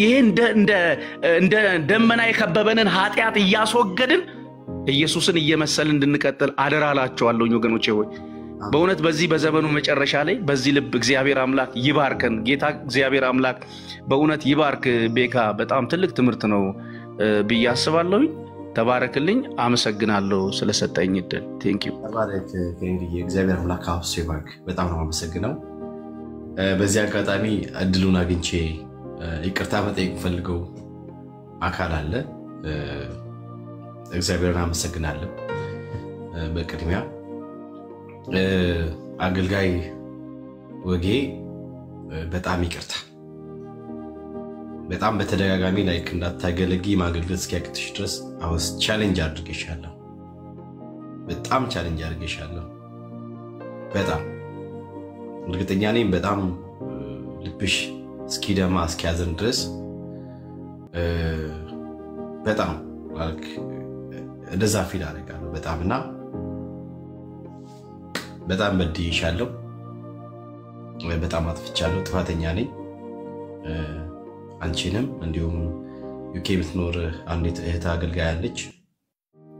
ይሄ እንደ ደመና የከበበንን ኃጢአት እያስወገድን ኢየሱስን እየመሰልን እንድንቀጥል አደራ እላችኋለሁኝ ወገኖቼ ሆይ በእውነት በዚህ በዘመኑ መጨረሻ ላይ በዚህ ልብ እግዚአብሔር አምላክ ይባርከን። ጌታ እግዚአብሔር አምላክ በእውነት ይባርክ። ቤካ በጣም ትልቅ ትምህርት ነው ብዬ አስባለሁኝ። ተባረክልኝ። አመሰግናለሁ ስለሰጠኝ እድል። thank you። ተባረክ ኬኔድዬ። እግዚአብሔር አምላክ አብዝቶ ይባርክ። በጣም ነው አመሰግነው። በዚህ አጋጣሚ እድሉን አግኝቼ ይቅርታ መጠየቅ ፈልጌ ነው አካል አለ። እግዚአብሔርን አመሰግናለሁ። በቅድሚያ አገልጋይ ወጌ በጣም ይቅርታ በጣም በተደጋጋሚ ላይክ እንዳታገለጊ ማገልገል እስኪያቅትሽ ድረስ አሁስ ቻሌንጅ አድርጌሻለሁ። በጣም ቻሌንጅ አድርጌሻለሁ። በጣም እርግጠኛ ነኝ በጣም ልብሽ እስኪደማ እስኪያዘን ድረስ በጣም እንደዛ ፊል አደርጋለሁ በጣም እና በጣም በድዬሻለሁ። በጣም አጥፍቻለሁ። ጥፋተኛ ነኝ። አንቺንም እንዲሁም ዩኬ የምትኖር አንዲት እህት አገልጋይ አለች፣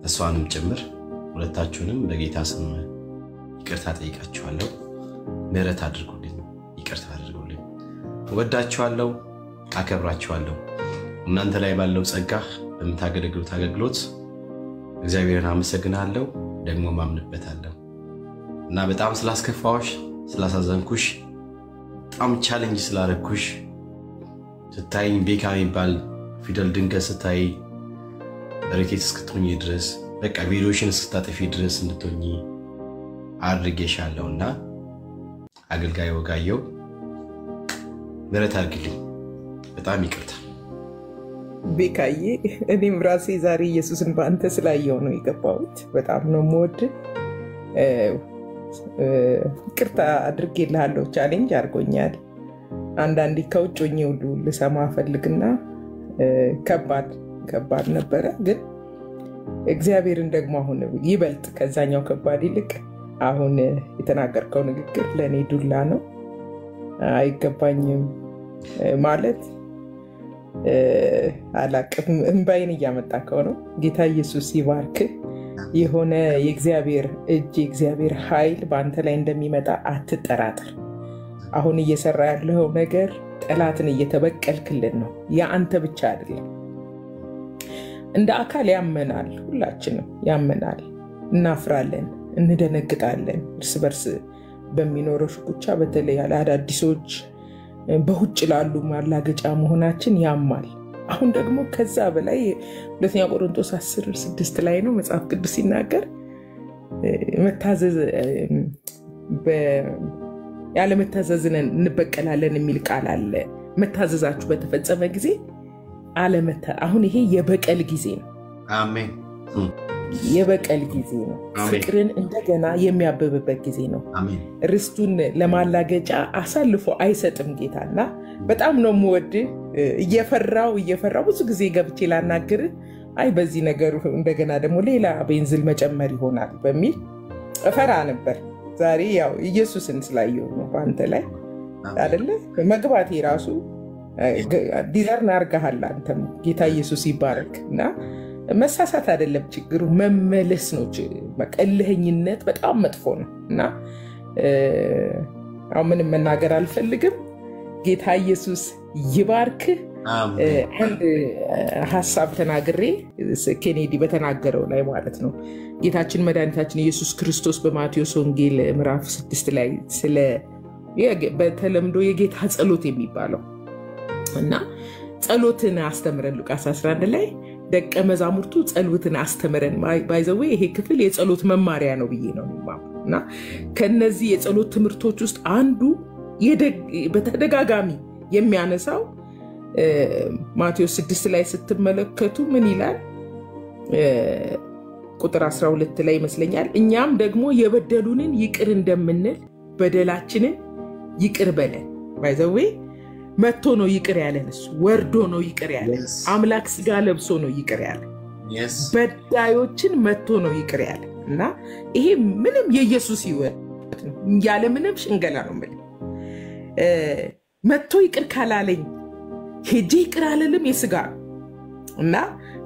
እሷንም ጭምር ሁለታችሁንም በጌታ ስም ይቅርታ ጠይቃችኋለሁ። ምሕረት አድርጉልኝ፣ ይቅርታ አድርጉልኝ። እወዳችኋለሁ፣ አከብራችኋለሁ። እናንተ ላይ ባለው ጸጋ በምታገለግሉት አገልግሎት እግዚአብሔርን አመሰግናለሁ፣ ደግሞ ማምንበታለሁ። እና በጣም ስላስከፋኋችሁ፣ ስላሳዘንኩሽ፣ በጣም challenge ስላረግኩሽ ስታይኝ ቤካ የሚባል ፊደል ድንገት ስታይ ሬኬት እስክትሆኝ ድረስ በቃ ቪዲዮሽን እስክታጠፊ ድረስ እንድትሆኝ አድርጌሻለሁ እና አገልጋይ ወጋየው ምሕረት አድርግልኝ። በጣም ይቅርታ ቤካዬ። እኔም ራሴ ዛሬ ኢየሱስን በአንተ ስላየው ነው የገባሁት። በጣም ነው የምወድ። ይቅርታ አድርጌልሃለሁ። ቻሌንጅ አድርጎኛል። አንዳንዴ ከውጭ ሆኜ ሁሉ ልሰማ ፈልግና ከባድ ከባድ ነበረ። ግን እግዚአብሔርን ደግሞ አሁን ይበልጥ ከዛኛው ከባድ ይልቅ አሁን የተናገርከው ንግግር ለእኔ ዱላ ነው። አይገባኝም ማለት አላቅም። እንባይን እያመጣከው ነው። ጌታ ኢየሱስ ይባርክ። የሆነ የእግዚአብሔር እጅ የእግዚአብሔር ኃይል በአንተ ላይ እንደሚመጣ አትጠራጠር። አሁን እየሰራ ያለው ነገር ጠላትን እየተበቀልክልን ነው። የአንተ ብቻ አይደለም። እንደ አካል ያመናል፣ ሁላችንም ያመናል፣ እናፍራለን፣ እንደነግጣለን። እርስ በርስ በሚኖረው ሽኩቻ በተለይ አዳዲሶች በውጭ ላሉ ማላገጫ መሆናችን ያማል። አሁን ደግሞ ከዛ በላይ ሁለተኛ ቆሮንቶስ 10 ስድስት ላይ ነው መጽሐፍ ቅዱስ ሲናገር መታዘዝ ያለመታዘዝን እንበቀላለን የሚል ቃል አለ። መታዘዛችሁ በተፈጸመ ጊዜ አሁን ይሄ የበቀል ጊዜ ነው። አሜን። የበቀል ጊዜ ነው። ፍቅርን እንደገና የሚያብብበት ጊዜ ነው። ርስቱን ለማላገጫ አሳልፎ አይሰጥም ጌታና በጣም ነው የምወድህ። እየፈራው እየፈራው ብዙ ጊዜ ገብቼ ላናግርህ አይ በዚህ ነገር እንደገና ደግሞ ሌላ ቤንዝል መጨመር ይሆናል በሚል እፈራ ነበር። ዛሬ ያው ኢየሱስን ስላየው ነው በአንተ ላይ አደለ መግባቴ ራሱ ዲዘርን አርገሃል። አንተም ጌታ ኢየሱስ ይባረክ እና መሳሳት አይደለም ችግሩ፣ መመለስ ነው። እልህኝነት በጣም መጥፎ ነው እና አሁን ምንም መናገር አልፈልግም። ጌታ ኢየሱስ ይባርክህ። አንድ ሀሳብ ተናግሬ ኬኔዲ በተናገረው ላይ ማለት ነው ጌታችን መድኃኒታችን ኢየሱስ ክርስቶስ በማቴዎስ ወንጌል ምዕራፍ ስድስት ላይ ስለ በተለምዶ የጌታ ጸሎት የሚባለው እና ጸሎትን አስተምረን ሉቃስ 11 ላይ ደቀ መዛሙርቱ ጸሎትን አስተምረን ባይዘዌ ይሄ ክፍል የጸሎት መማሪያ ነው ብዬ ነው እና ከነዚህ የጸሎት ትምህርቶች ውስጥ አንዱ በተደጋጋሚ የሚያነሳው ማቴዎስ 6 ላይ ስትመለከቱ ምን ይላል? ቁጥር 12 ላይ ይመስለኛል። እኛም ደግሞ የበደሉንን ይቅር እንደምንል በደላችንን ይቅር በለን። ባይዘዌ መጥቶ ነው ይቅር ያለን። እሱ ወርዶ ነው ይቅር ያለን። አምላክ ስጋ ለብሶ ነው ይቅር ያለን። በዳዮችን መጥቶ ነው ይቅር ያለን እና ይሄ ምንም የኢየሱስ ሕይወት ነው። ያለ ምንም ሽንገላ ነው የምልህ። መጥቶ ይቅር ካላለኝ ሄጄ ይቅር አልልም የስጋ ነው እና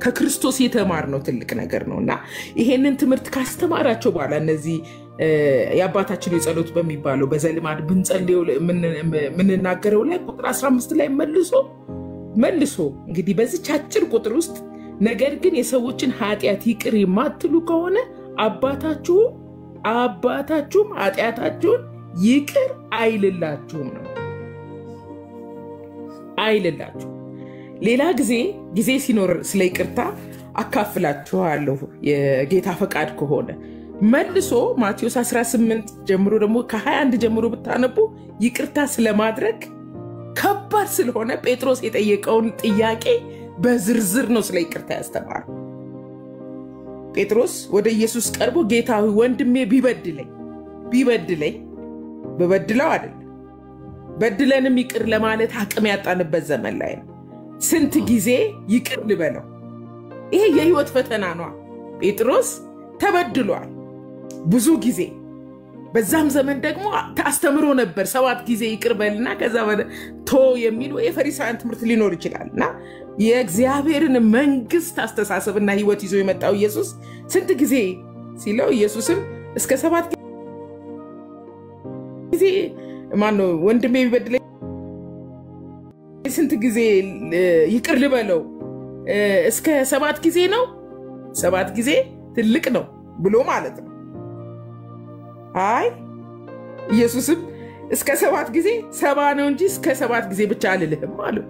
ከክርስቶስ የተማርነው ትልቅ ነገር ነው እና ይሄንን ትምህርት ካስተማራቸው በኋላ እነዚህ የአባታችን የጸሎት በሚባለው በዘልማድ ብንጸልየው የምንናገረው ላይ ቁጥር 15 ላይ መልሶ መልሶ እንግዲህ በዚች አጭር ቁጥር ውስጥ ነገር ግን የሰዎችን ኃጢአት ይቅር የማትሉ ከሆነ አባታችሁ አባታችሁም ኃጢአታችሁን ይቅር አይልላችሁም ነው አይልላችሁ። ሌላ ጊዜ ጊዜ ሲኖር ስለ ይቅርታ አካፍላችኋለሁ የጌታ ፈቃድ ከሆነ መልሶ ማቴዎስ 18 ጀምሮ ደግሞ ከ21 ጀምሮ ብታነቡ ይቅርታ ስለማድረግ ከባድ ስለሆነ ጴጥሮስ የጠየቀውን ጥያቄ በዝርዝር ነው ስለ ይቅርታ ያስተማሩ። ጴጥሮስ ወደ ኢየሱስ ቀርቦ ጌታ ወንድሜ ቢበድለኝ ቢበድለኝ በበድለው አይደለም በድለንም ይቅር ለማለት አቅም ያጣንበት ዘመን ላይ ነው። ስንት ጊዜ ይቅር ልበለው? ይሄ የህይወት ፈተና ነዋ። ጴጥሮስ ተበድሏል ብዙ ጊዜ። በዛም ዘመን ደግሞ አስተምሮ ነበር ሰባት ጊዜ ይቅር በልና ከዛ ቶ የሚሉ የፈሪሳውያን ትምህርት ሊኖር ይችላል እና የእግዚአብሔርን መንግስት አስተሳሰብና ህይወት ይዞ የመጣው ኢየሱስ ስንት ጊዜ ሲለው ኢየሱስም እስከ ሰባት ጊዜ ማነው ወንድሜ ቢበድለኝ ስንት ጊዜ ይቅር ልበለው? እስከ ሰባት ጊዜ ነው። ሰባት ጊዜ ትልቅ ነው ብሎ ማለት ነው። አይ ኢየሱስም እስከ ሰባት ጊዜ ሰባ ነው እንጂ እስከ ሰባት ጊዜ ብቻ አልልህም አለው።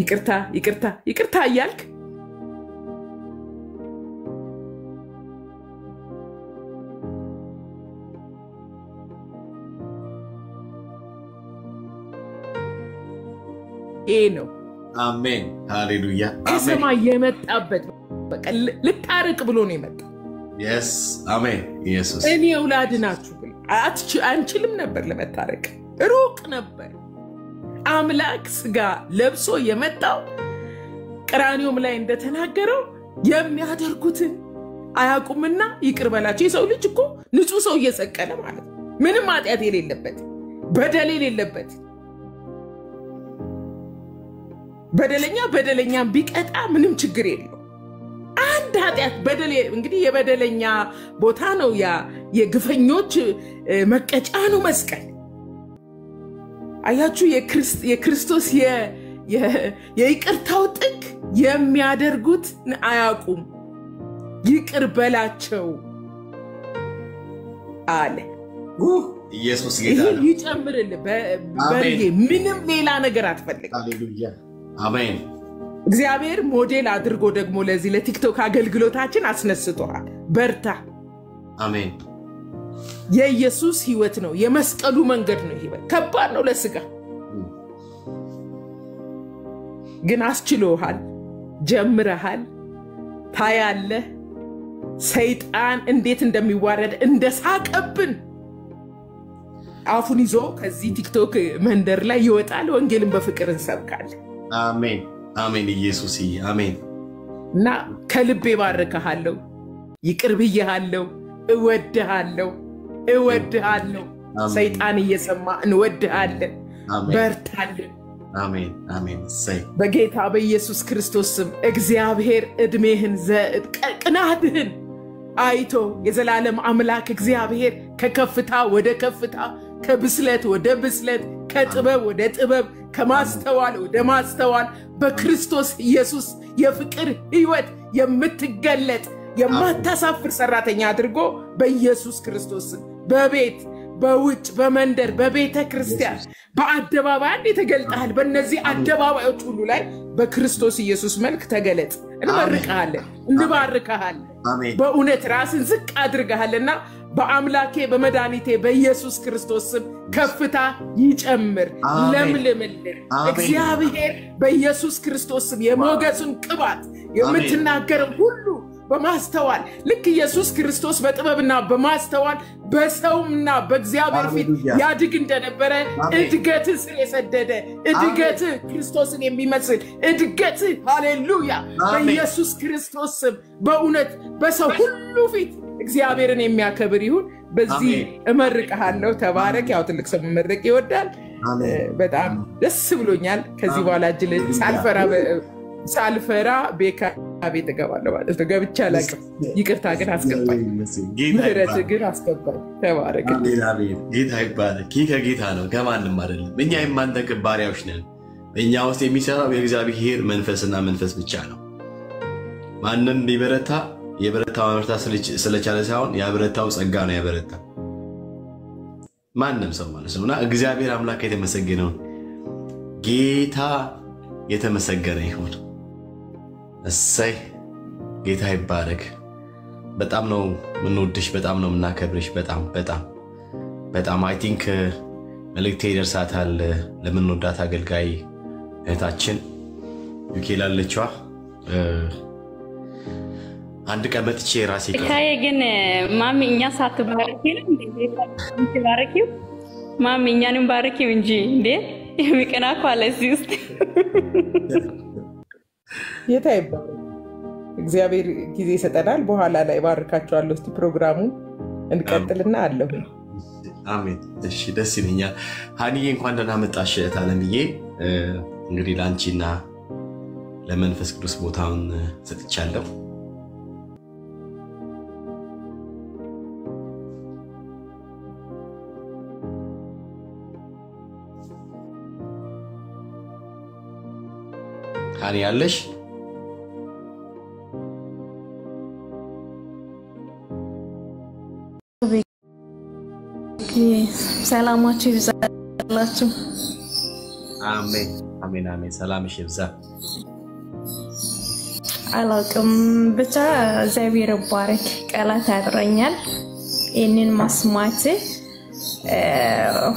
ይቅርታ ይቅርታ ይቅርታ እያልክ ይሄ ነው። አሜን፣ ሃሌሉያ፣ ከሰማይ የመጣበት በቃ ልታርቅ ብሎ ነው የመጣው። የስ አሜን። ኢየሱስ እኔ ውላድናችሁ ብሎ አንችልም ነበር ለመታረቅ፣ ሩቅ ነበር። አምላክ ስጋ ለብሶ የመጣው ቀራኒዮም ላይ እንደተናገረው የሚያደርጉትን አያውቁምና ይቅር በላቸው። የሰው ልጅ እኮ ንጹሕ ሰው እየሰቀለ ማለት ነው። ምንም ኃጢአት የሌለበት በደል የሌለበት በደለኛ በደለኛም ቢቀጣ ምንም ችግር የለው። አንድ ኃጢአት በደል እንግዲህ የበደለኛ ቦታ ነው፣ ያ የግፈኞች መቀጫ ነው መስቀል። አያችሁ፣ የክርስቶስ የይቅርታው ጥግ የሚያደርጉት አያውቁም፣ ይቅር በላቸው አለ። ኢየሱስ ጌታ ነው። ይጨምርልህ በርጌ፣ ምንም ሌላ ነገር አትፈልግም። አሜን። እግዚአብሔር ሞዴል አድርጎ ደግሞ ለዚህ ለቲክቶክ አገልግሎታችን አስነስተዋል። በርታ። አሜን። የኢየሱስ ህይወት ነው፣ የመስቀሉ መንገድ ነው። ይሄ ከባድ ነው ለስጋ ግን አስችሎሃል፣ ጀምረሃል፣ ታያለህ። ሰይጣን እንዴት እንደሚዋረድ እንደ ሳቀብን አፉን ይዞ ከዚህ ቲክቶክ መንደር ላይ ይወጣል። ወንጌልን በፍቅር እንሰብካለን። አሜን አሜን። ኢየሱስ አሜን። እና ከልቤ ባርክሃለሁ፣ ይቅር ብዬሃለሁ፣ እወድሃለሁ፣ እወድሃለሁ። አሜን። ሰይጣን እየሰማ እንወድሃለን፣ በርታለን። አሜን አሜን። በጌታ በኢየሱስ ክርስቶስ ስም እግዚአብሔር ቅ- ቅናትህን አይቶ የዘላለም አምላክ እግዚአብሔር ከከፍታ ወደ ከፍታ ከብስለት ወደ ብስለት ከጥበብ ወደ ጥበብ ከማስተዋል ወደ ማስተዋል በክርስቶስ ኢየሱስ የፍቅር ሕይወት የምትገለጥ የማታሳፍር ሰራተኛ አድርጎ በኢየሱስ ክርስቶስ በቤት በውጭ በመንደር በቤተ ክርስቲያን በአደባባይ አንድ ተገልጠሃል። በእነዚህ አደባባዮች ሁሉ ላይ በክርስቶስ ኢየሱስ መልክ ተገለጥ። እንመርቀሃለን፣ እንባርከሃለን። አሜን በእውነት ራስን ዝቅ አድርገሃልና በአምላኬ በመድኃኒቴ በኢየሱስ ክርስቶስ ስም ከፍታ ይጨምር፣ ለምልምልን። እግዚአብሔር በኢየሱስ ክርስቶስ ስም የሞገሱን ቅባት የምትናገረው ሁሉ በማስተዋል ልክ ኢየሱስ ክርስቶስ በጥበብና በማስተዋል በሰውምና በእግዚአብሔር ፊት ያድግ እንደነበረ አሜን። እድገትህ ስር የሰደደ እድገትህ ክርስቶስን የሚመስል እድገትህ ሃሌሉያ። በኢየሱስ ክርስቶስ ስም በእውነት በሰው ሁሉ ፊት እግዚአብሔርን የሚያከብር ይሁን። በዚህ እመርቅሃለሁ። ተባረክ። ያው ትልቅ ሰው መመረቅ ይወዳል። በጣም ደስ ብሎኛል። ከዚህ በኋላ እጅ ሳልፈራ ቤካ ቤት እገባለሁ ማለት ነው። ገብቼ አላውቅም። ይቅርታ ግን አስገባኝ፣ ምህረት ግን አስገባኝ። ተባረክ። ጌታ ይባረክ። ይህ ከጌታ ነው፣ ከማንም አይደለም። እኛ የማንጠቅም ባሪያዎች ነን። በእኛ ውስጥ የሚሰራው የእግዚአብሔር መንፈስና መንፈስ ብቻ ነው። ማንም ቢበረታ የበረታ ማበረታ ስለቻለ ሳይሆን ያበረታው ጸጋ ነው ያበረታ ማንም ሰው ማለት ነው። እና እግዚአብሔር አምላክ የተመሰገነውን ጌታ የተመሰገነ ይሁን። እሰይ ጌታ ይባረክ። በጣም ነው የምንወድሽ፣ በጣም ነው የምናከብርሽ። በጣም በጣም በጣም I think መልእክቴ ይደርሳታል ለምንወዳት አገልጋይ እህታችን ዩኬ ላለችዋ አንድ ቀን መጥቼ ራሴ ካዬ ግን ማሚ እኛ ሳትባረኪ ነው ባረኪው? ማሚ እኛንም ባረኪው እንጂ እንዴ የሚቀና እኮ አለ እዚህ ውስጥ። ጌታ ይባረክ። እግዚአብሔር ጊዜ ይሰጠናል። በኋላ ላይ ባርካቸዋለሁ። እስቲ ፕሮግራሙ እንቀጥልና አለሁ አሜን። እሺ ደስ ይለኛል። ሀኒዬ እንኳን ደህና መጣሽ እህት አለምዬ። እንግዲህ ለአንቺና ለመንፈስ ቅዱስ ቦታውን ሰጥቻለሁ። ሀኒ ያለሽ ሰላማችሁ ይብዛላችሁ። አሜን አሜን አሜን። ሰላምሽ ይብዛ። አላውቅም ብቻ እግዚአብሔር ይባረክ። ቃላት ያጥረኛል ይህንን ማስማት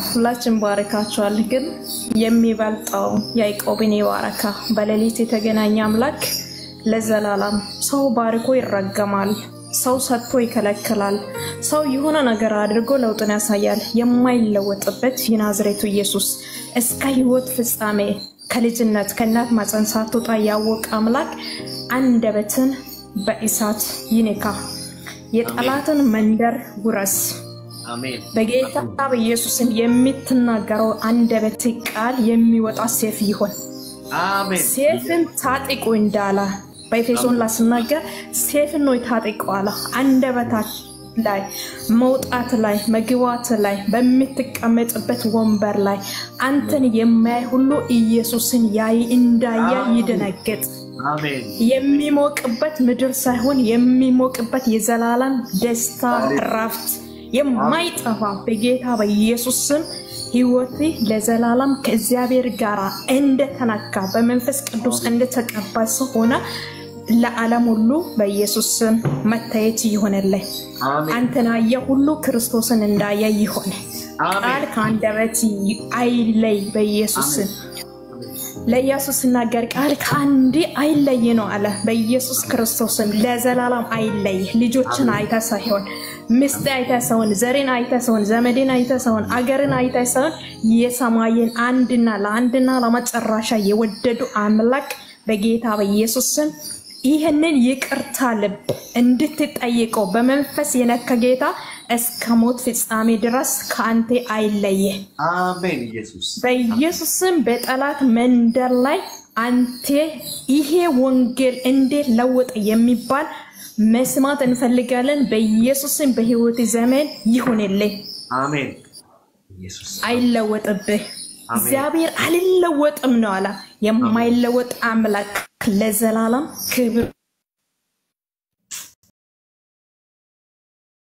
ሁላችን ባረካችኋል። ግን የሚበልጠው ያዕቆብን የባረካ በሌሊት የተገናኘ አምላክ ለዘላለም ሰው ባርኮ ይረገማል። ሰው ሰጥቶ ይከለክላል። ሰው የሆነ ነገር አድርጎ ለውጥን ያሳያል። የማይለወጥበት የናዝሬቱ ኢየሱስ እስከ ሕይወት ፍጻሜ ከልጅነት ከእናት ማፀን ሳትወጣ ያወቀ አምላክ አንደበትን በእሳት ይንካ፣ የጠላትን መንደር ውረስ። በጌታ በኢየሱስም የምትናገረው አንደበት ቃል የሚወጣ ሴፍ ይሆን። ሴፍን ታጥቁ እንዳለ በኤፌሶን ላይ ስናገር ሴፍን ነው ታጥቁ አለ። አንደበታት ላይ መውጣት ላይ መግባት ላይ በምትቀመጥበት ወንበር ላይ አንተን የሚያይ ሁሉ ኢየሱስን ያይ እንዳየ ይደነግጥ። የሚሞቅበት ምድር ሳይሆን የሚሞቅበት የዘላለም ደስታ ረፍት የማይጠፋ በጌታ በኢየሱስ ስም ህይወት ለዘላለም ከእግዚአብሔር ጋር እንደተነካ በመንፈስ ቅዱስ እንደተቀባ ሆነ ለዓለም ሁሉ በኢየሱስ ስም መታየት ይሆንልህ። አንተን ያየ ሁሉ ክርስቶስን እንዳየ ይሆን። ቃል ከአንደበት አይለይ በኢየሱስ ስም። ለኢየሱስ ሲናገር ቃል ከአንድ አይለይ ነው አለ። በኢየሱስ ክርስቶስም ለዘላለም አይለይ። ልጆችን አይተ ሳይሆን ምስት አይተ ሳይሆን ዘሬን አይተ ሳይሆን ዘመድን አይተ ሳይሆን አገርን አይተ ሳይሆን የሰማይን አንድና ለአንድና ለመጨረሻ የወደዱ አምላክ በጌታ በኢየሱስ ስም ይህንን ይቅርታ ልብ እንድትጠይቀው በመንፈስ የነካ ጌታ እስከ ሞት ፍጻሜ ድረስ ከአንተ አይለይህ። አሜን። ኢየሱስ በኢየሱስም በጠላት መንደር ላይ አንተ ይሄ ወንጌል እንዴት ለወጠ የሚባል መስማት እንፈልጋለን። በኢየሱስም በህይወት ዘመን ይሁንልህ፣ አሜን። አይለወጥብህ። እግዚአብሔር አልለወጥም ነው አላ። የማይለወጥ አምላክ ለዘላለም ክብር